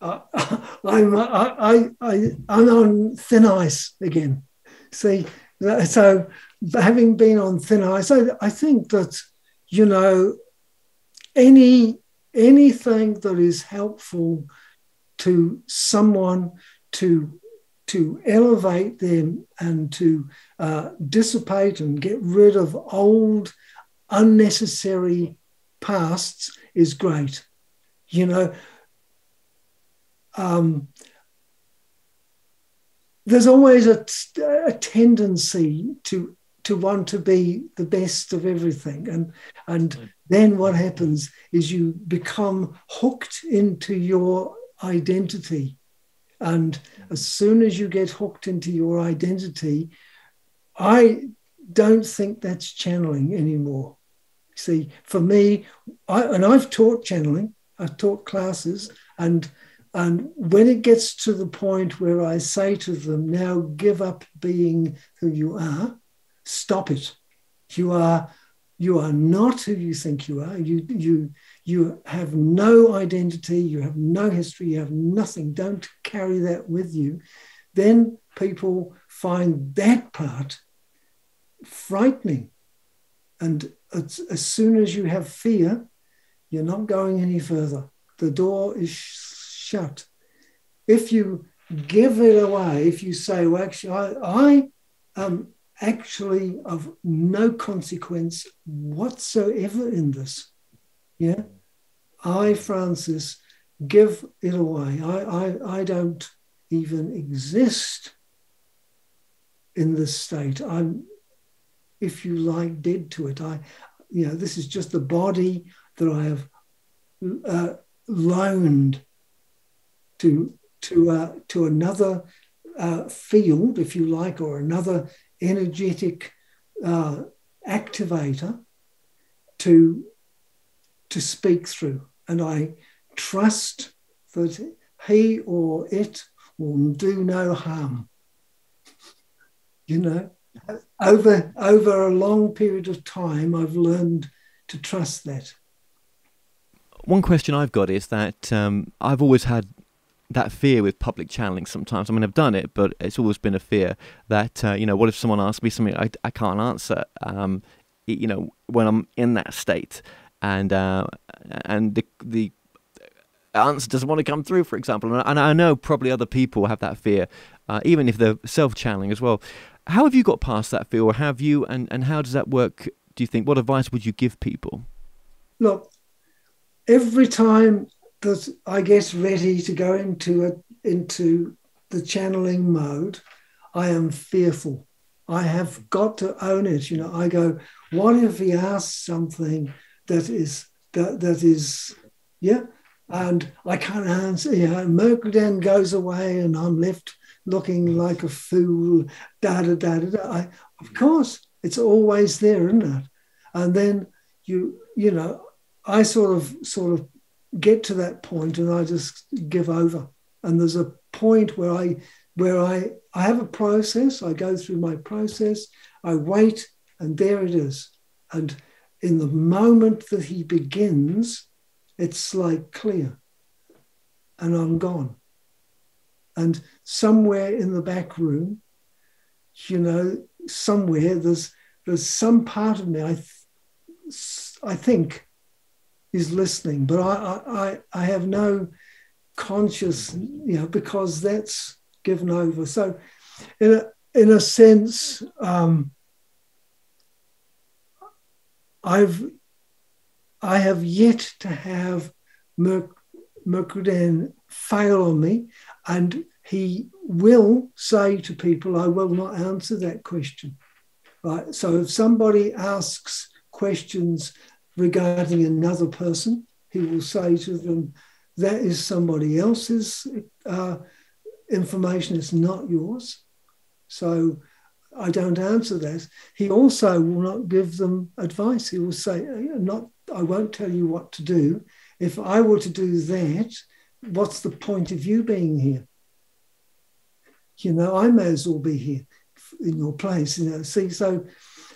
uh, I'm I, I I'm on thin ice again. See, so having been on thin ice, I, I think that you know any anything that is helpful to someone to to elevate them and to uh, dissipate and get rid of old unnecessary pasts is great. You know um, there's always a, a tendency to to want to be the best of everything. And and mm. then what happens is you become hooked into your identity. And as soon as you get hooked into your identity i don't think that's channeling anymore. See for me I, and i've taught channeling i've taught classes and and when it gets to the point where I say to them, now give up being who you are, stop it. You are you are not who you think you are. You you you have no identity, you have no history, you have nothing. Don't carry that with you. Then people find that part frightening. And as, soon as you have fear, you're not going any further. The door is shut. If you give it away, if you say, well, actually, I, I am actually of no consequence whatsoever in this. Yeah. I, Francis, give it away. I, I, I don't even exist in this state. I'm, if you like, dead to it. I, you know, this is just the body that I have uh, loaned to to uh, to another uh, field, if you like, or another energetic uh, activator to to speak through, and I trust that he or it will do no harm. You know, over over a long period of time, I've learned to trust that. One question I've got is that um, I've always had that fear with public channeling sometimes. I mean, I've done it, but it's always been a fear that, uh, you know, what if someone asks me something I, I can't answer, um, you know, when I'm in that state and, uh, and the, the answer doesn't want to come through, for example. And I know probably other people have that fear, uh, even if they're self channeling as well. How have you got past that fear, or have you, and, and how does that work? Do you think? What advice would you give people? Look, every time that I get ready to go into a, into the channeling mode, I am fearful. I have got to own it. You know, I go, what if he asks something that is that that is, yeah, and I can't answer. Yeah, and Mercredan goes away, and I'm left looking like a fool. Da da da da. da. I, of course, it's always there, isn't it? And then you, you know, I sort of sort of get to that point and I just give over. And there's a point where I where I, I have a process, I go through my process, I wait, and there it is. And in the moment that he begins, it's like clear. And I'm gone. And somewhere in the back room, you know, somewhere there's there's some part of me I th- I think is listening, but I, I, I have no conscious, you know, because that's given over. So, in a, in a sense, um, I've I have yet to have Merc- fail on me, and he will say to people, "I will not answer that question." Right. So if somebody asks questions regarding another person. He will say to them, That is somebody else's uh, information, it's not yours. So I don't answer that. He also will not give them advice. He will say, "Not, I won't tell you what to do. If I were to do that, what's the point of you being here? You know, I may as well be here in your place. You know, see, so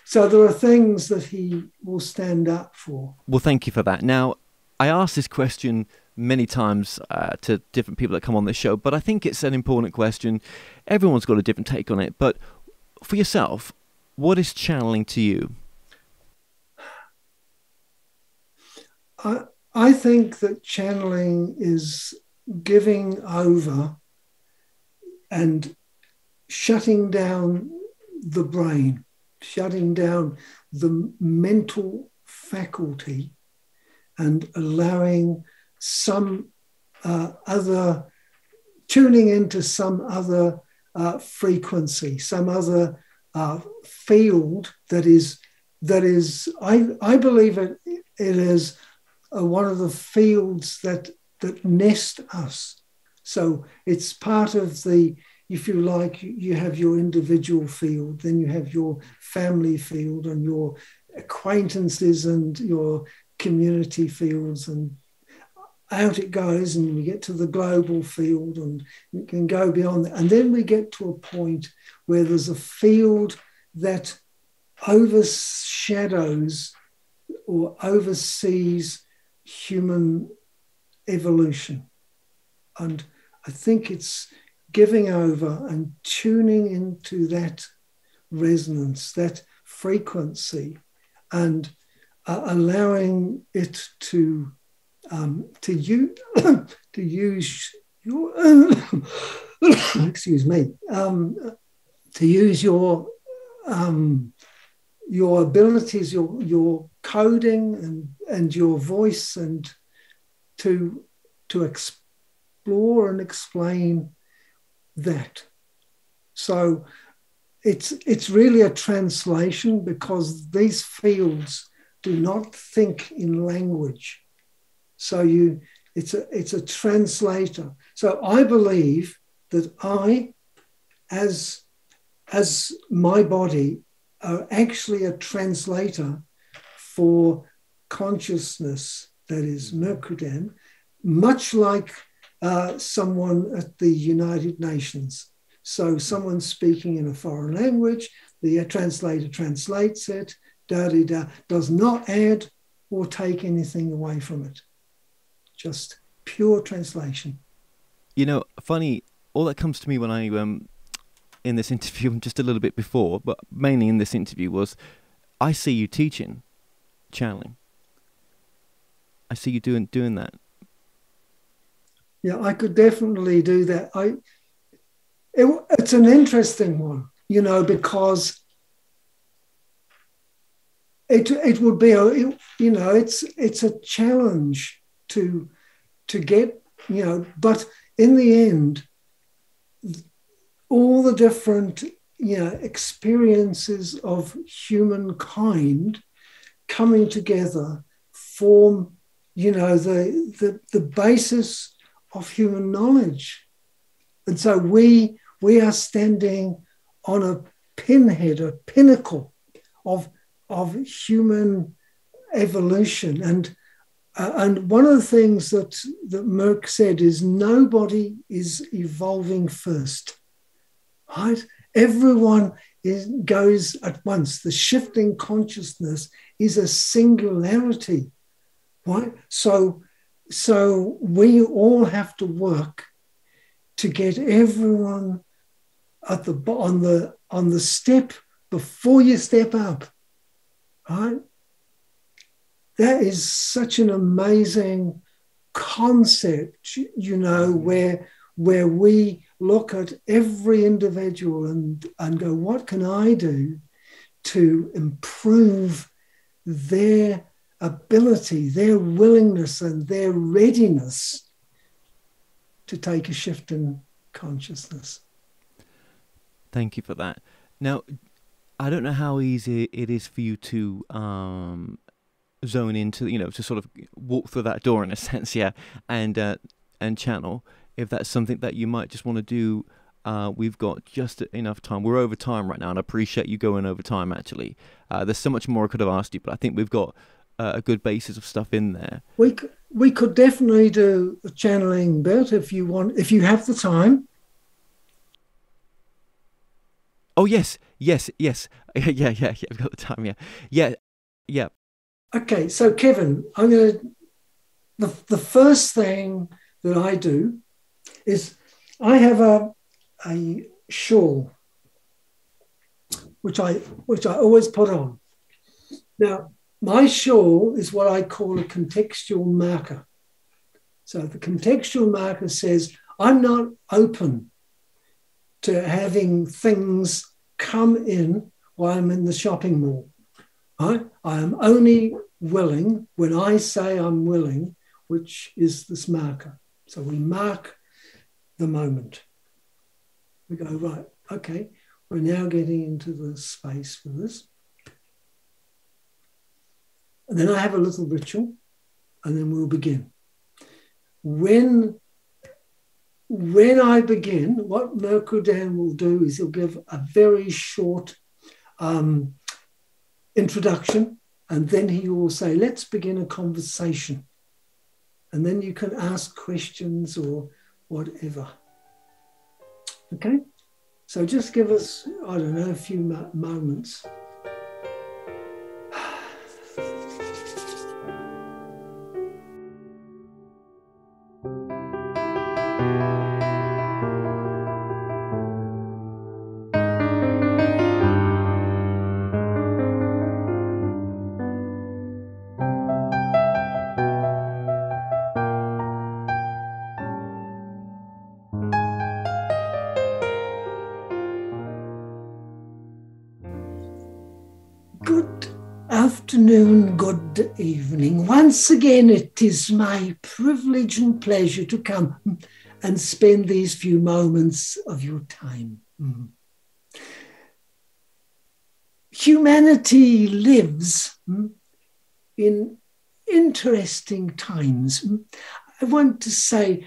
so there are things that he will stand up for. Well, thank you for that. Now, I asked this question many times uh, to different people that come on this show, but I think it's an important question. Everyone's got a different take on it, but for yourself, what is channeling to you? I I think that channeling is giving over and shutting down the brain, shutting down the mental faculty and allowing some uh, other, tuning into some other uh, frequency, some other uh, field that is, that is I, I believe it, it is uh, one of the fields that, that nest us. So it's part of the if you like, you have your individual field, then you have your family field and your acquaintances and your community fields and out it goes and we get to the global field and we can go beyond that. And then we get to a point where there's a field that overshadows or oversees human evolution. And i think it's giving over and tuning into that resonance, that frequency, and uh, allowing it to um, to use to use your excuse me um, to use your um, your abilities, your your coding and and your voice, and to to explore and explain that. So it's it's really a translation because these fields do not think in language. So you it's a it's a translator. So I believe that I, as as my body, are actually a translator for consciousness that is Mercredan, much like uh, someone at the United Nations. So someone speaking in a foreign language, the translator translates it, da da da, does not add or take anything away from it. Just pure translation. You know, funny, all that comes to me when I um in this interview just a little bit before, but mainly in this interview was I see you teaching channeling. I see you doing doing that yeah, I could definitely do that. I it, it's an interesting one, you know, because it it would be a it, you know it's it's a challenge to to get you know, but in the end, all the different you know experiences of humankind coming together form you know the the, the basis of human knowledge. And so we, we are standing on a pinhead, a pinnacle of, of human evolution. And, uh, and one of the things that, that Merck said is nobody is evolving first, right? Everyone is, goes at once. The shifting consciousness is a singularity, right? So so we all have to work to get everyone at the on the on the step before you step up. Right? That is such an amazing concept, you know, mm-hmm. where where we look at every individual and, and go, what can I do to improve their ability, their willingness, and their readiness to take a shift in consciousness. Thank you for that. Now, I don't know how easy it is for you to um, zone into, you know, to sort of walk through that door in a sense, yeah, and uh, and channel. If that's something that you might just want to do uh, we've got just enough time. We're over time right now, and I appreciate you going over time. Actually, uh, there's so much more I could have asked you, but I think we've got uh, a good basis of stuff in there. We could, we could definitely do a channeling bit if you want, if you have the time. Oh yes, yes, yes, yeah, yeah, yeah. I've got the time. Yeah, yeah, yeah. Okay, so Kevin, I'm gonna. The the first thing that I do is I have a a shawl which I which I always put on. Now, my shawl is what I call a contextual marker. So the contextual marker says I'm not open to having things come in while I'm in the shopping mall. I, I am only willing when I say I'm willing, which is this marker. So we mark the moment. We go, right, okay, we're now getting into the space for this. And then I have a little ritual, and then we'll begin. When when I begin, what Mercredan will do is he'll give a very short um, introduction, and then he will say, Let's begin a conversation. And then you can ask questions or whatever. Okay? So just give us, I don't know, a few moments. Once again, it is my privilege and pleasure to come and spend these few moments of your time. Mm. Humanity lives mm, in interesting times. Mm. I want to say,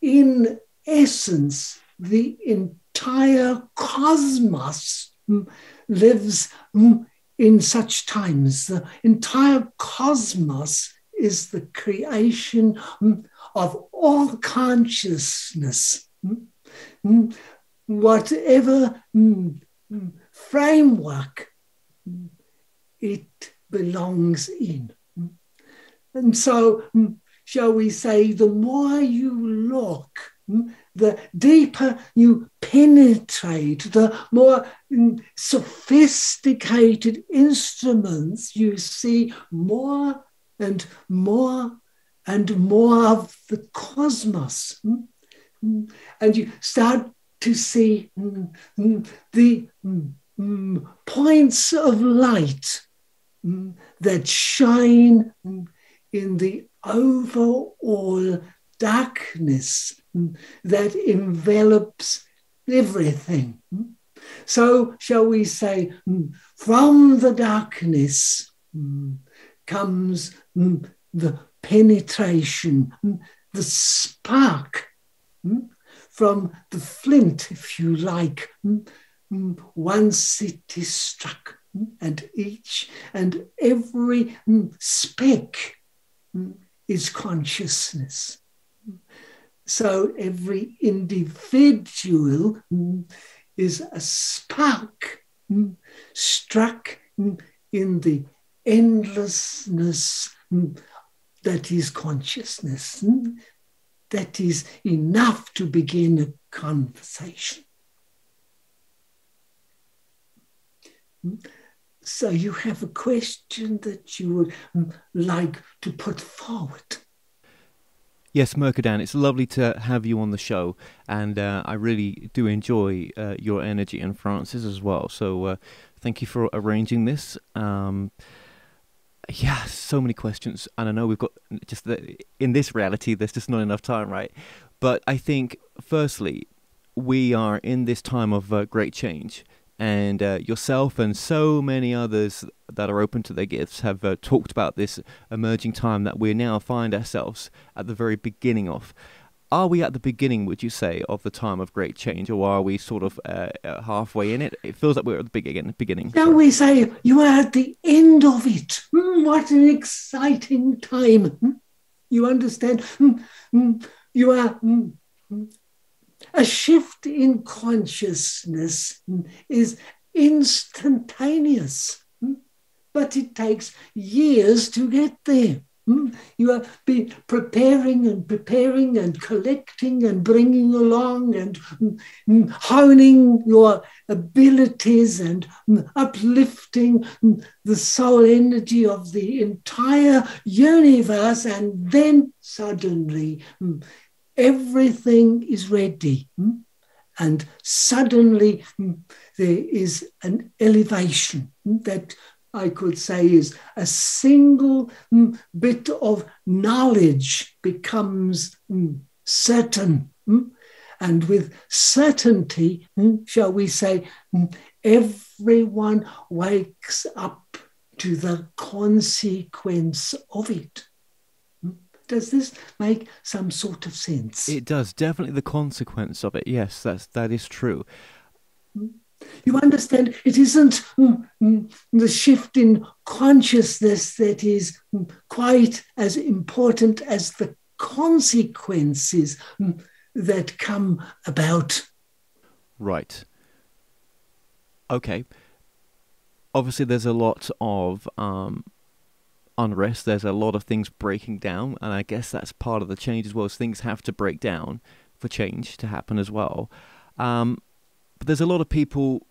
in essence, the entire cosmos lives in such times. The entire cosmos is the creation mm, of all consciousness. Mm, mm, whatever framework it belongs in. And so, shall we say, the more you look, the deeper you penetrate, the more mm, sophisticated instruments you see more and more and more of the cosmos. Mm, mm, and you start to see the points of light that shine in the overall darkness that envelops everything. So, shall we say, from the darkness comes the penetration, the spark from the flint, if you like, once it is struck, and each and every speck is consciousness. So every individual is a spark struck in the endlessness that is consciousness. That is enough to begin a conversation. So you have a question that you would like to put forward. Yes, Mercredan, it's lovely to have you on the show, and uh, I really do enjoy uh, your energy and Francis as well. So, uh, thank you for arranging this. Um, yeah, so many questions, and I know we've got just the, in this reality, there's just not enough time, right? But I think, firstly, we are in this time of uh, great change, and uh, yourself and so many others that are open to their gifts have uh, talked about this emerging time that we now find ourselves at the very beginning of. are we at the beginning, would you say, of the time of great change, or are we sort of uh, uh halfway in it? It feels like we're at the beginning. Beginning. Now we say you are at the end of it. Mm, what an exciting time! Mm, you understand? Mm, you are mm, mm, a shift in consciousness is instantaneous, hmm? but it takes years to get there. Hmm? You have been preparing and preparing and collecting and bringing along and mm, honing your abilities and hmm, uplifting the soul energy of the entire universe. And then suddenly everything is ready. Hmm? And suddenly hmm, there is an elevation hmm, that I could say, is a single bit of knowledge becomes certain. And with certainty, shall we say, everyone wakes up to the consequence of it. Does this make some sort of sense? It does. Definitely the consequence of it. Yes, that's that is true. You understand, it isn't mm, mm, the shift in consciousness that is mm, quite as important as the consequences that come about. Right. Okay. Obviously, there's a lot of um, unrest. There's a lot of things breaking down, and I guess that's part of the change as well. As things have to break down for change to happen as well. Um, but there's a lot of people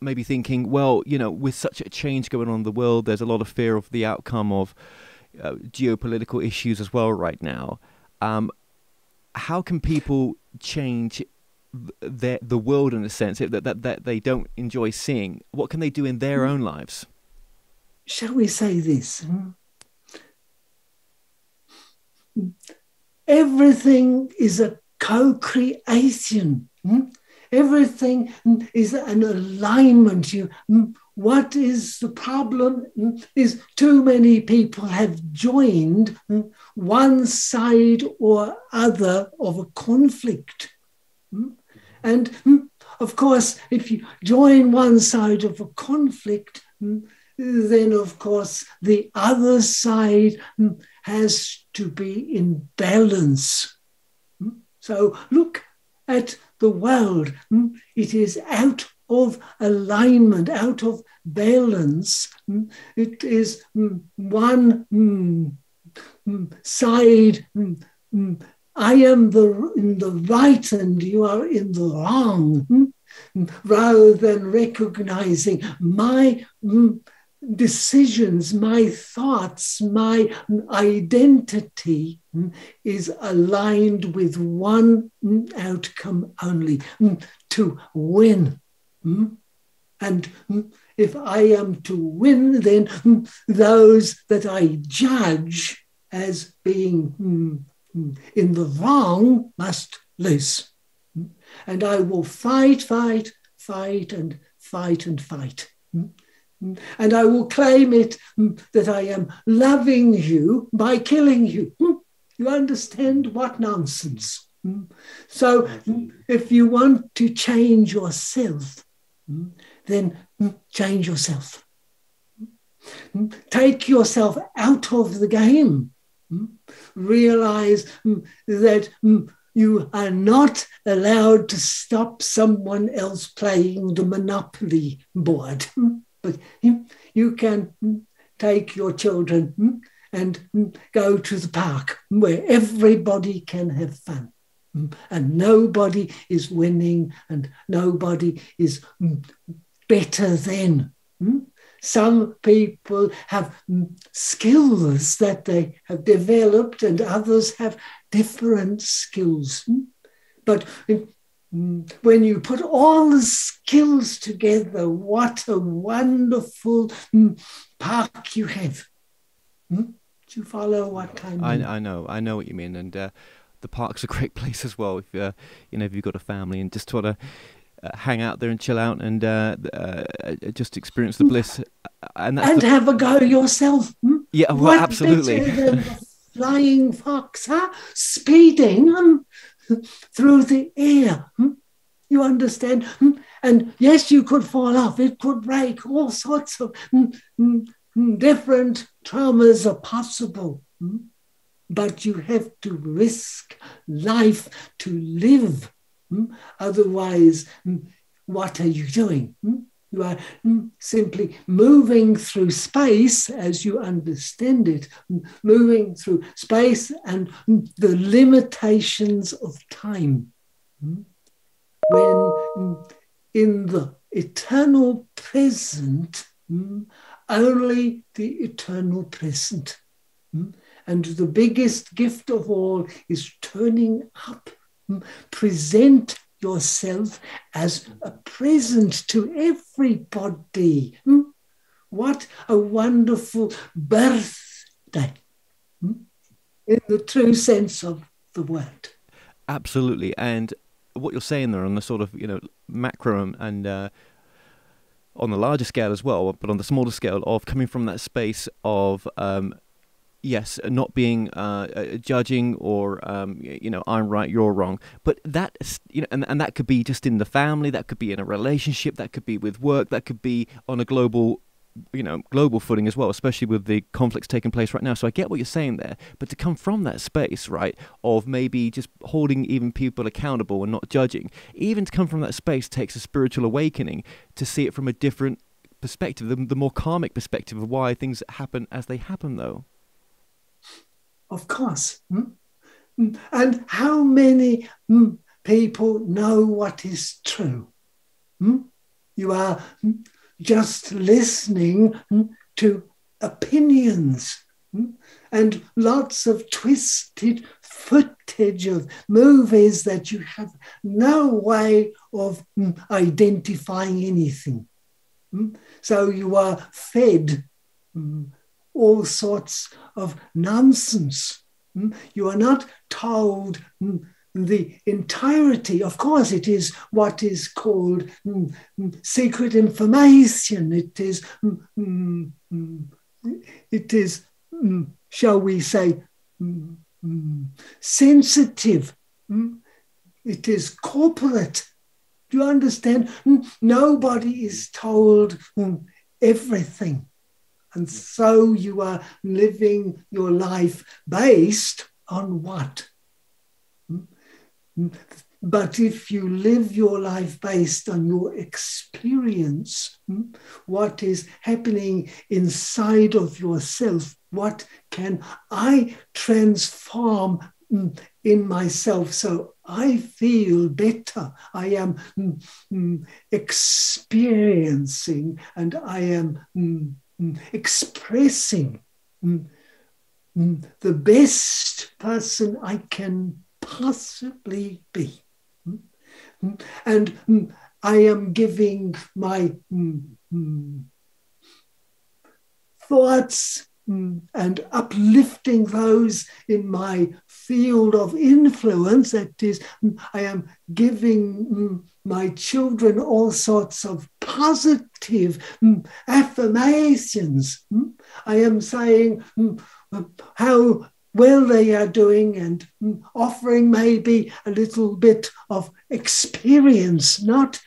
maybe thinking, well, you know, with such a change going on in the world, there's a lot of fear of the outcome of uh, geopolitical issues as well right now. Um, how can people change the the world in a sense that, that that they don't enjoy seeing? What can they do in their own lives? Shall we say this? Everything is a co-creation. Hmm? Everything is an alignment. You, what is the problem? Is too many people have joined one side or other of a conflict. And of course, if you join one side of a conflict, then of course the other side has to be in balance. So look at the world. It is out of alignment, out of balance. It is one side. I am the, in the right and you are in the wrong, rather than recognizing my decisions, my thoughts, my identity is aligned with one outcome only mm, to win. Mm. And mm, if I am to win, then those that I judge as being in the wrong must lose. And I will fight, fight, fight, and fight and fight. And I will claim it mm, that I am loving you by killing you. Mm, you understand what nonsense? Mm. So, hmm, if you want to change yourself, hmm, then hmm, change yourself. Take yourself out of the game. Realize that you are not allowed to stop someone else playing the monopoly board. But you can take your children hmm, and hmm, go to the park hmm, where everybody can have fun. And nobody is winning and nobody is better than. Some people have skills that they have developed, and others have different skills. But. When you put all the skills together, what a wonderful mm, park you have. Hmm? Do you follow what I mean? I, I know, I know what you mean, and uh, the park's a great place as well. If uh, you know, if you've got a family and just want to uh, hang out there and chill out and uh, uh, just experience the bliss, and and the... have a go yourself. Hmm? Yeah, well, what absolutely. flying fox, huh? speeding um, through the air. Hmm? You understand? Hmm? And yes, you could fall off, it could break, all sorts of hmm, different traumas are possible. But you have to risk life to live. Otherwise, what are you doing? You are simply moving through space as you understand it, moving through space and the limitations of time. When in the eternal present, only the eternal present. And the biggest gift of all is turning up, present yourself as a present to everybody. Hmm? What a wonderful birthday hmm? in the true sense of the word. Absolutely. And what you're saying there on the sort of, you know, macro and uh, on the larger scale as well, but on the smaller scale of coming from that space of um, yes, not being uh, uh, judging or um, you know I'm right, you're wrong. But that you know, and and that could be just in the family, that could be in a relationship, that could be with work, that could be on a global you know global footing as well especially with the conflicts taking place right now so i get what you're saying there but to come from that space right of maybe just holding even people accountable and not judging even to come from that space takes a spiritual awakening to see it from a different perspective the, the more karmic perspective of why things happen as they happen though of course. Hmm? hmm? And how many hmm, people know what is true? Hmm? You are hmm, just listening hmm, to opinions and lots of twisted footage of movies that you have no way of identifying anything. So you are fed all sorts of nonsense. Hmm? You are not told hmm, the entirety. Of course, it is what is called hmm, hmm secret information. It is, hmm, hmm, it is, shall we say, sensitive. It is corporate. Do you understand? Nobody is told everything. And so you are living your life based on what? But if you live your life based on your experience, what is happening inside of yourself, what can I transform in myself so I feel better. I am mm, experiencing and I am mm, Mm, Mm, expressing mm, mm, the best person I can possibly be. Mm, mm, and I am giving my thoughts and uplifting those in my field of influence. That is, I am giving my children all sorts of positive mm, affirmations. Mm, I am saying mm, uh, how well they are doing and offering maybe a little bit of experience, not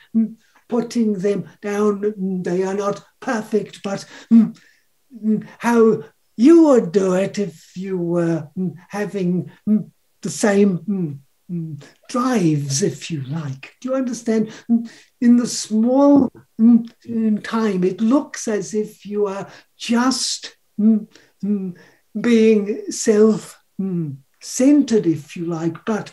putting them down. They are not perfect, but how you would do it if you were having the same drives, if you like. Do you understand? Mm, in the small mm, mm, time, it looks as if you are just being self centered, if you like, but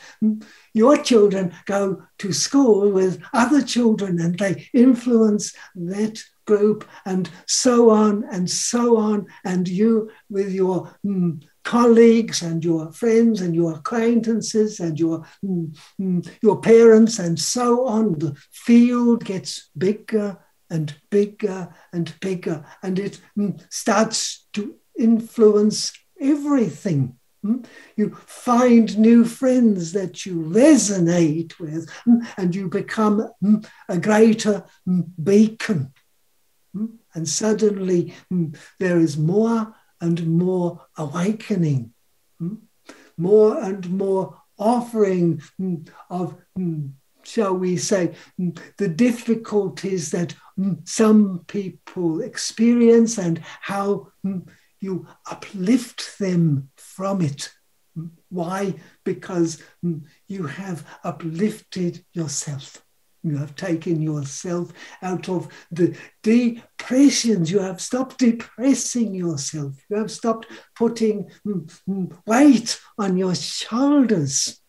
your children go to school with other children and they influence that group and so on and so on. And you, with your mm, colleagues and your friends and your acquaintances and your, mm, mm, your parents and so on, the field gets bigger and bigger and bigger. And it mm, starts to influence everything. You find new friends that you resonate with, and you become a greater beacon. And suddenly there is more and more awakening. Hmm? more and more offering hmm, of hmm, shall we say, the difficulties that some people experience and how you uplift them from it. Why? Because you have uplifted yourself. You have taken yourself out of the depressions. You have stopped depressing yourself. You have stopped putting weight on your shoulders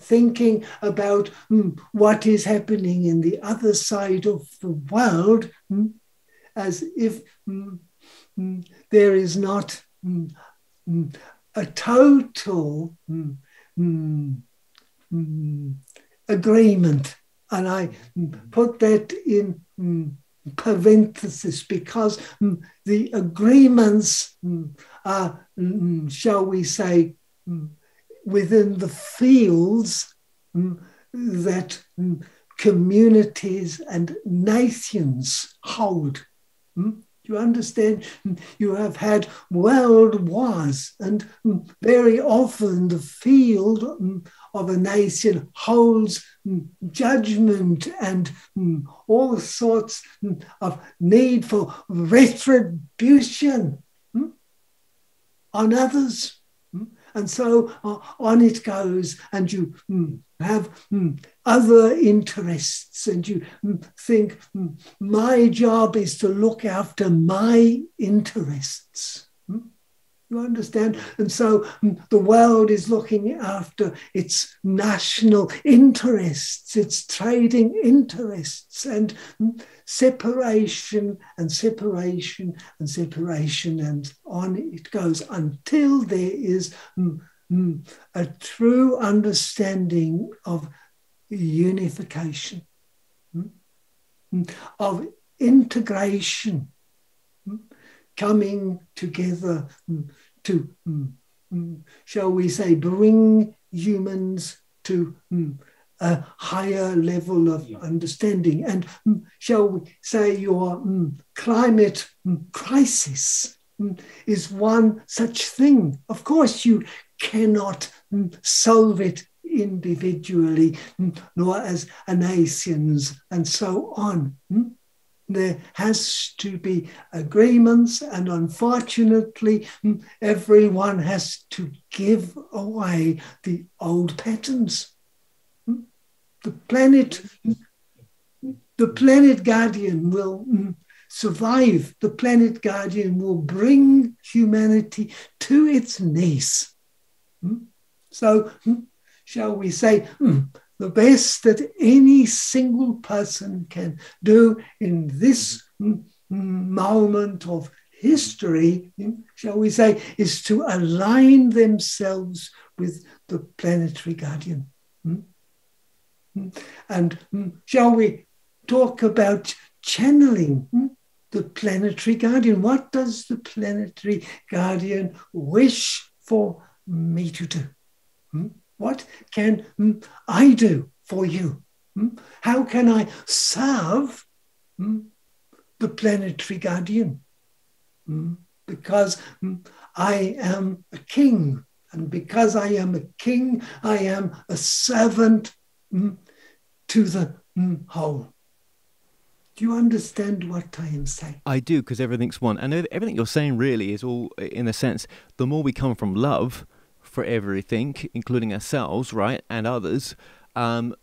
thinking about mm, what is happening in the other side of the world mm, as if mm, mm there is not mm, mm, a total agreement. And I put that in mm, parenthesis because mm, the agreements mm, are, shall we say, within the fields mm, that mm, communities and nations hold. Mm? You understand? You have had world wars, and very often the field of a nation holds judgment and all sorts of need for retribution on others. And so uh, on it goes, and you mm, have mm, other interests, and you mm, think, mm, my job is to look after my interests. Mm. You understand? And so mm, the world is looking after its national interests, its trading interests, and separation and separation and separation, and on it goes until there is a true understanding of unification, of integration coming together mm, to, mm, mm, shall we say, bring humans to a higher level of understanding. And shall we say, your climate crisis is one such thing. Of course, you cannot solve it individually, nor as nations, and so on there has to be agreements, and unfortunately, mm, everyone has to give away the old patterns. Mm, the planet, the planet guardian will mm, survive. The planet guardian will bring humanity to its knees. So, shall we say, the best that any single person can do in this moment of history, shall we say, is to align themselves with the planetary guardian. Hmm? Hmm? And hmm, shall we talk about channeling the planetary guardian? What does the planetary guardian wish for me to do? What can mm, I do for you? Mm? How can I serve mm, the planetary guardian? Because I am a king, and because I am a king, I am a servant to the whole. Do you understand what I am saying? I do, because everything's one. And everything you're saying really is all, in a sense, the more we come from love, for everything, including ourselves, right, and others. Um,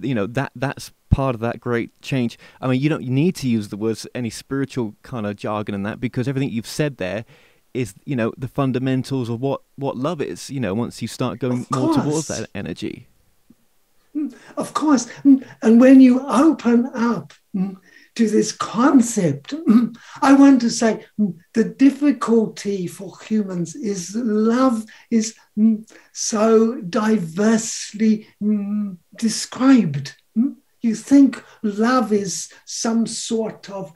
you know that that's part of that great change. I mean, you don't need to use the words any spiritual kind of jargon in that because everything you've said there is you know the fundamentals of what what love is. You know, once you start going more towards that energy. Mm, of course, mm, and when you open up mm, to this concept. I want to say hmm, the difficulty for humans is love is hmm, so diversely hmm, described. You think love is some sort of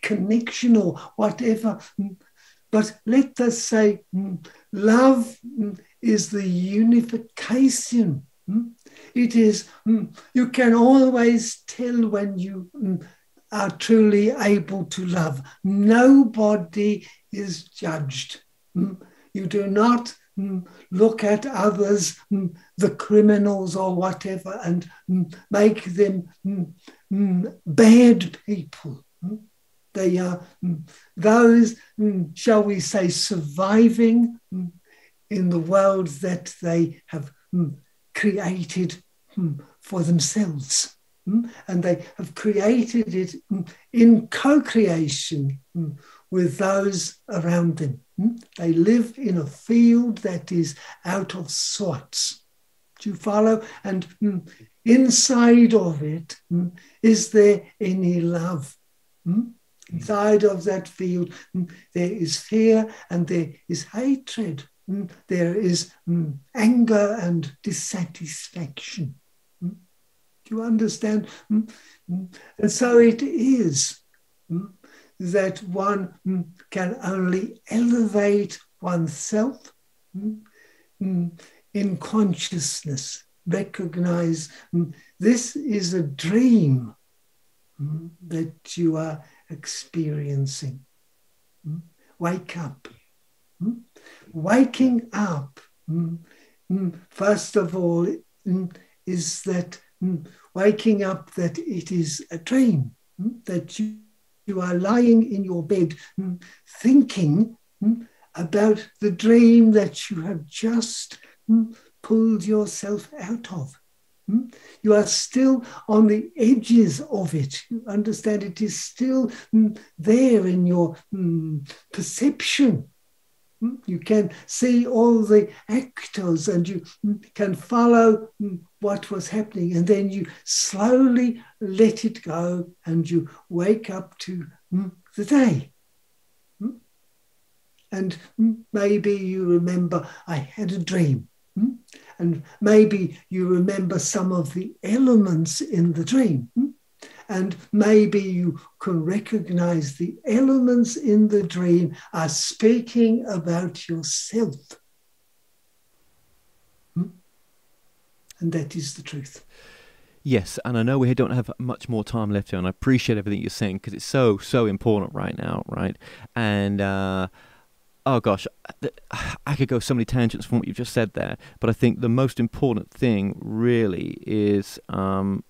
connection or whatever, but let us say love is the unification. It is, you can always tell when you are truly able to love. Nobody is judged. Hmm? You do not mm, look at others, mm, the criminals or whatever, and hmm, make them hmm, hmm, bad people. They are those, shall we say, surviving in the world that they have created for themselves. And they have created it in co creation mm, with those around them. Mm. They live in a field that is out of sorts. Do you follow? And mm, inside of it, is there any love? Inside of that field, there is fear and there is hatred. There is anger and dissatisfaction. Do you understand? Mm, mm. And so it is mm, that one mm, can only elevate oneself mm, mm, in consciousness, recognize this is a dream that you are experiencing. Wake up. Waking up, first of all, is that Hmm. waking up that it is a dream, hmm, that you you are lying in your bed mm, thinking hmm, about the dream that you have just pulled yourself out of. You are still on the edges of it. You understand it is still there in your perception. Hmm? You can see all the actors and you hmm, can follow hmm, what was happening, and then you slowly let it go and you wake up to the day. And maybe you remember, I had a dream. And maybe you remember some of the elements in the dream. And maybe you can recognize the elements in the dream are speaking about yourself. Hmm? And that is the truth. Yes, and I know we don't have much more time left here, and I appreciate everything you're saying because it's so, so important right now, right? And, uh, oh gosh, I could go so many tangents from what you've just said there, but I think the most important thing really is um,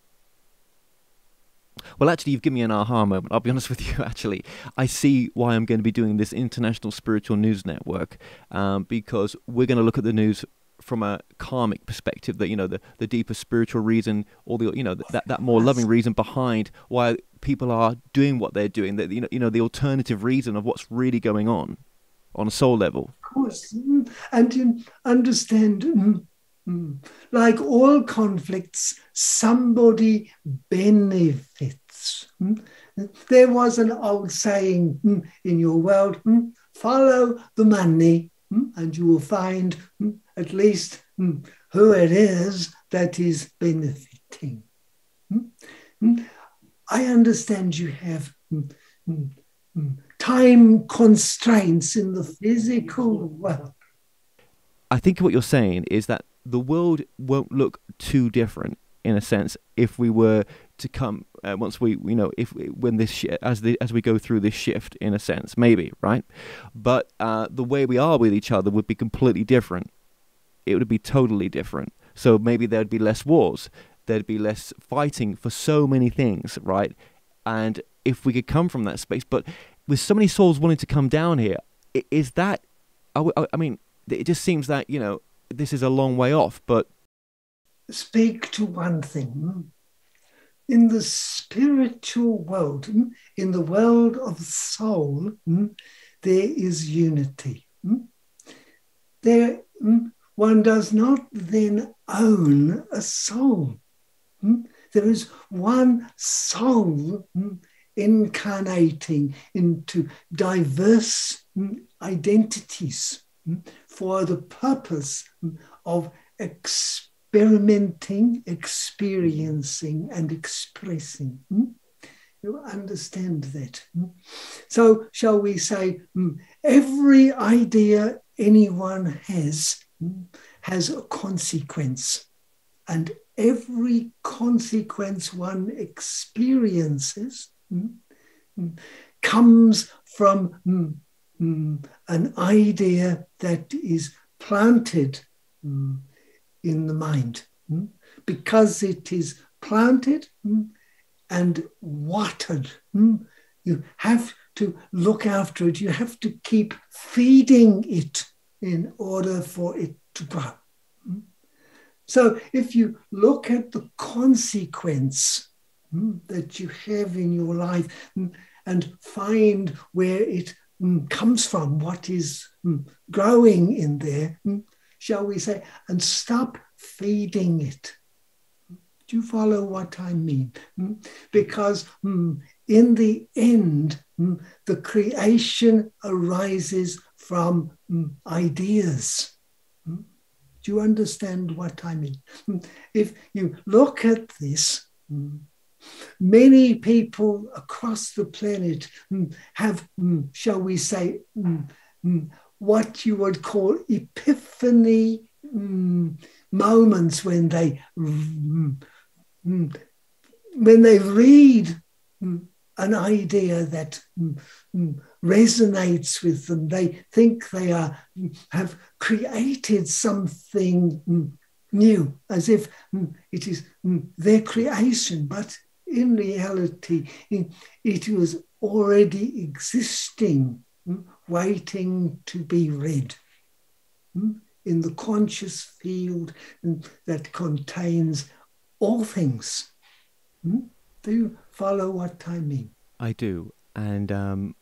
well, actually, you've given me an aha moment. I'll be honest with you, actually. I see why I'm going to be doing this International Spiritual News Network um, because we're going to look at the news from a karmic perspective that you know the, the deeper spiritual reason or the you know that that more loving reason behind why people are doing what they're doing that you know you know the alternative reason of what's really going on on a soul level of course mm, and understand mm, Mm. Like all conflicts, somebody benefits. Mm. There was an old saying mm, in your world mm, follow the money, mm, and you will find mm, at least who it is that is benefiting. I understand you have time constraints in the physical world. I think what you're saying is that the world won't look too different in a sense if we were to come uh, once we you know if when this sh- as the as we go through this shift in a sense maybe right? But uh, the way we are with each other would be completely different. It would be totally different. So maybe there'd be less wars. There'd be less fighting for so many things right? And if we could come from that space but with so many souls wanting to come down here is that I mean it just seems that you know this is a long way off, but. Speak to one thing. In the spiritual world, hmm, in the world of soul, hmm, there is unity. Hmm. There, one does not then own a soul. There is one soul incarnating into diverse identities for the purpose of experimenting, experiencing, and expressing. Hmm? You understand that. Hmm? So, shall we say, hmm, every idea anyone has has a consequence, and every consequence one experiences comes from mm, an idea that is planted mm, in the mind. Mm, because it is planted and watered. You have to look after it. You have to keep feeding it in order for it to grow. So if you look at the consequence that you have in your life and find where it Mm, comes from, what is mm, growing in there, mm, shall we say, and stop feeding it. Do you follow what I mean? Because in the end, the creation arises from ideas. Do you understand what I mean? If you look at this, many people across the planet hmm, have, hmm, shall we say, hmm, what you would call epiphany moments when they when they read an idea that resonates with them, they think they are have created something new, as if it is their creation. But in reality, it was already existing, hmm, waiting to be read hmm, in the conscious field hmm, that contains all things. Do you follow what I mean? I do. And um,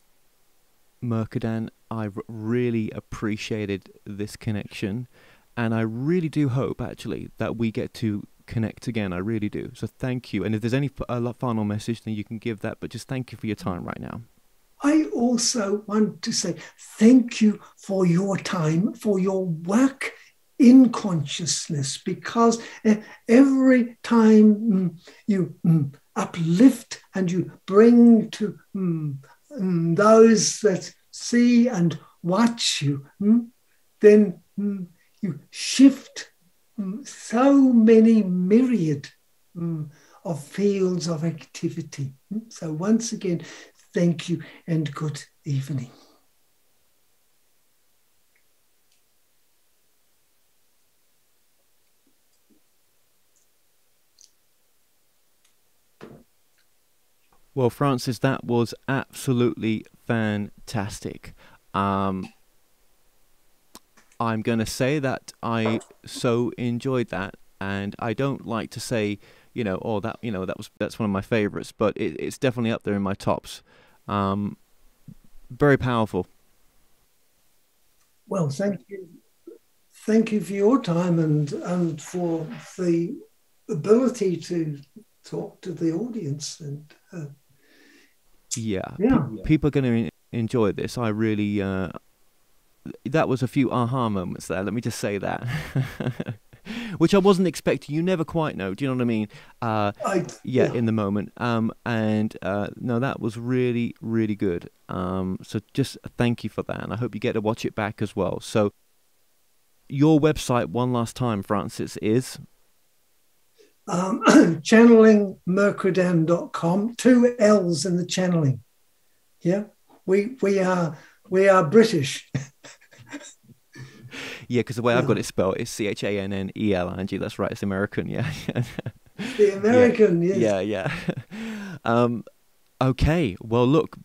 Mercredan, I really appreciated this connection. And I really do hope, actually, that we get to connect again. I really do. So thank you. And if there's any uh, final message, then you can give that. But just thank you for your time right now. I also want to say thank you for your time, for your work in consciousness, because every time mm, you mm, uplift and you bring to mm, those that see and watch you, then you shift Mm, so many myriad mm, of fields of activity. Mm, so, once again, Thank you and good evening. Well, Francis, that was absolutely fantastic. Um, I'm going to say that I so enjoyed that, and I don't like to say, you know, oh, that you know that was that's one of my favorites, but it, it's definitely up there in my tops. Um, very powerful. Well, thank you, thank you for your time and and for the ability to talk to the audience and. Uh, yeah, yeah. people are going to enjoy this. I really. Uh, that was a few aha moments there. Let me just say that. which I wasn't expecting. You never quite know. Do you know what I mean? Uh, I, yeah, yeah, in the moment. Um, and uh, no, that was really, really good. Um, so just thank you for that, and I hope you get to watch it back as well. So your website, one last time, Francis, is. Um, channellingmercredan.com, two L's in the channeling. Yeah, we we are we are British. Yeah, because the way I've got it spelled is C H A N N E L I N G. That's right. It's American. Yeah. the American. Yeah. Yes. Yeah. Yeah. um, okay. Well, look.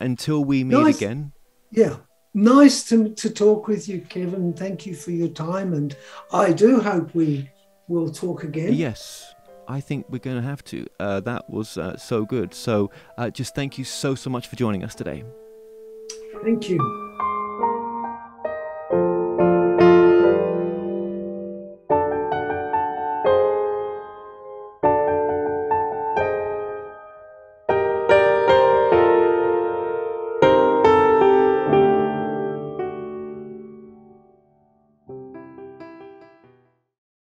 Until we meet nice. again. Yeah. Nice to, to talk with you, Kevin. Thank you for your time. And I do hope we will talk again. Yes. I think we're going to have to. Uh, that was uh, so good. So uh, just thank you so, so much for joining us today. Thank you.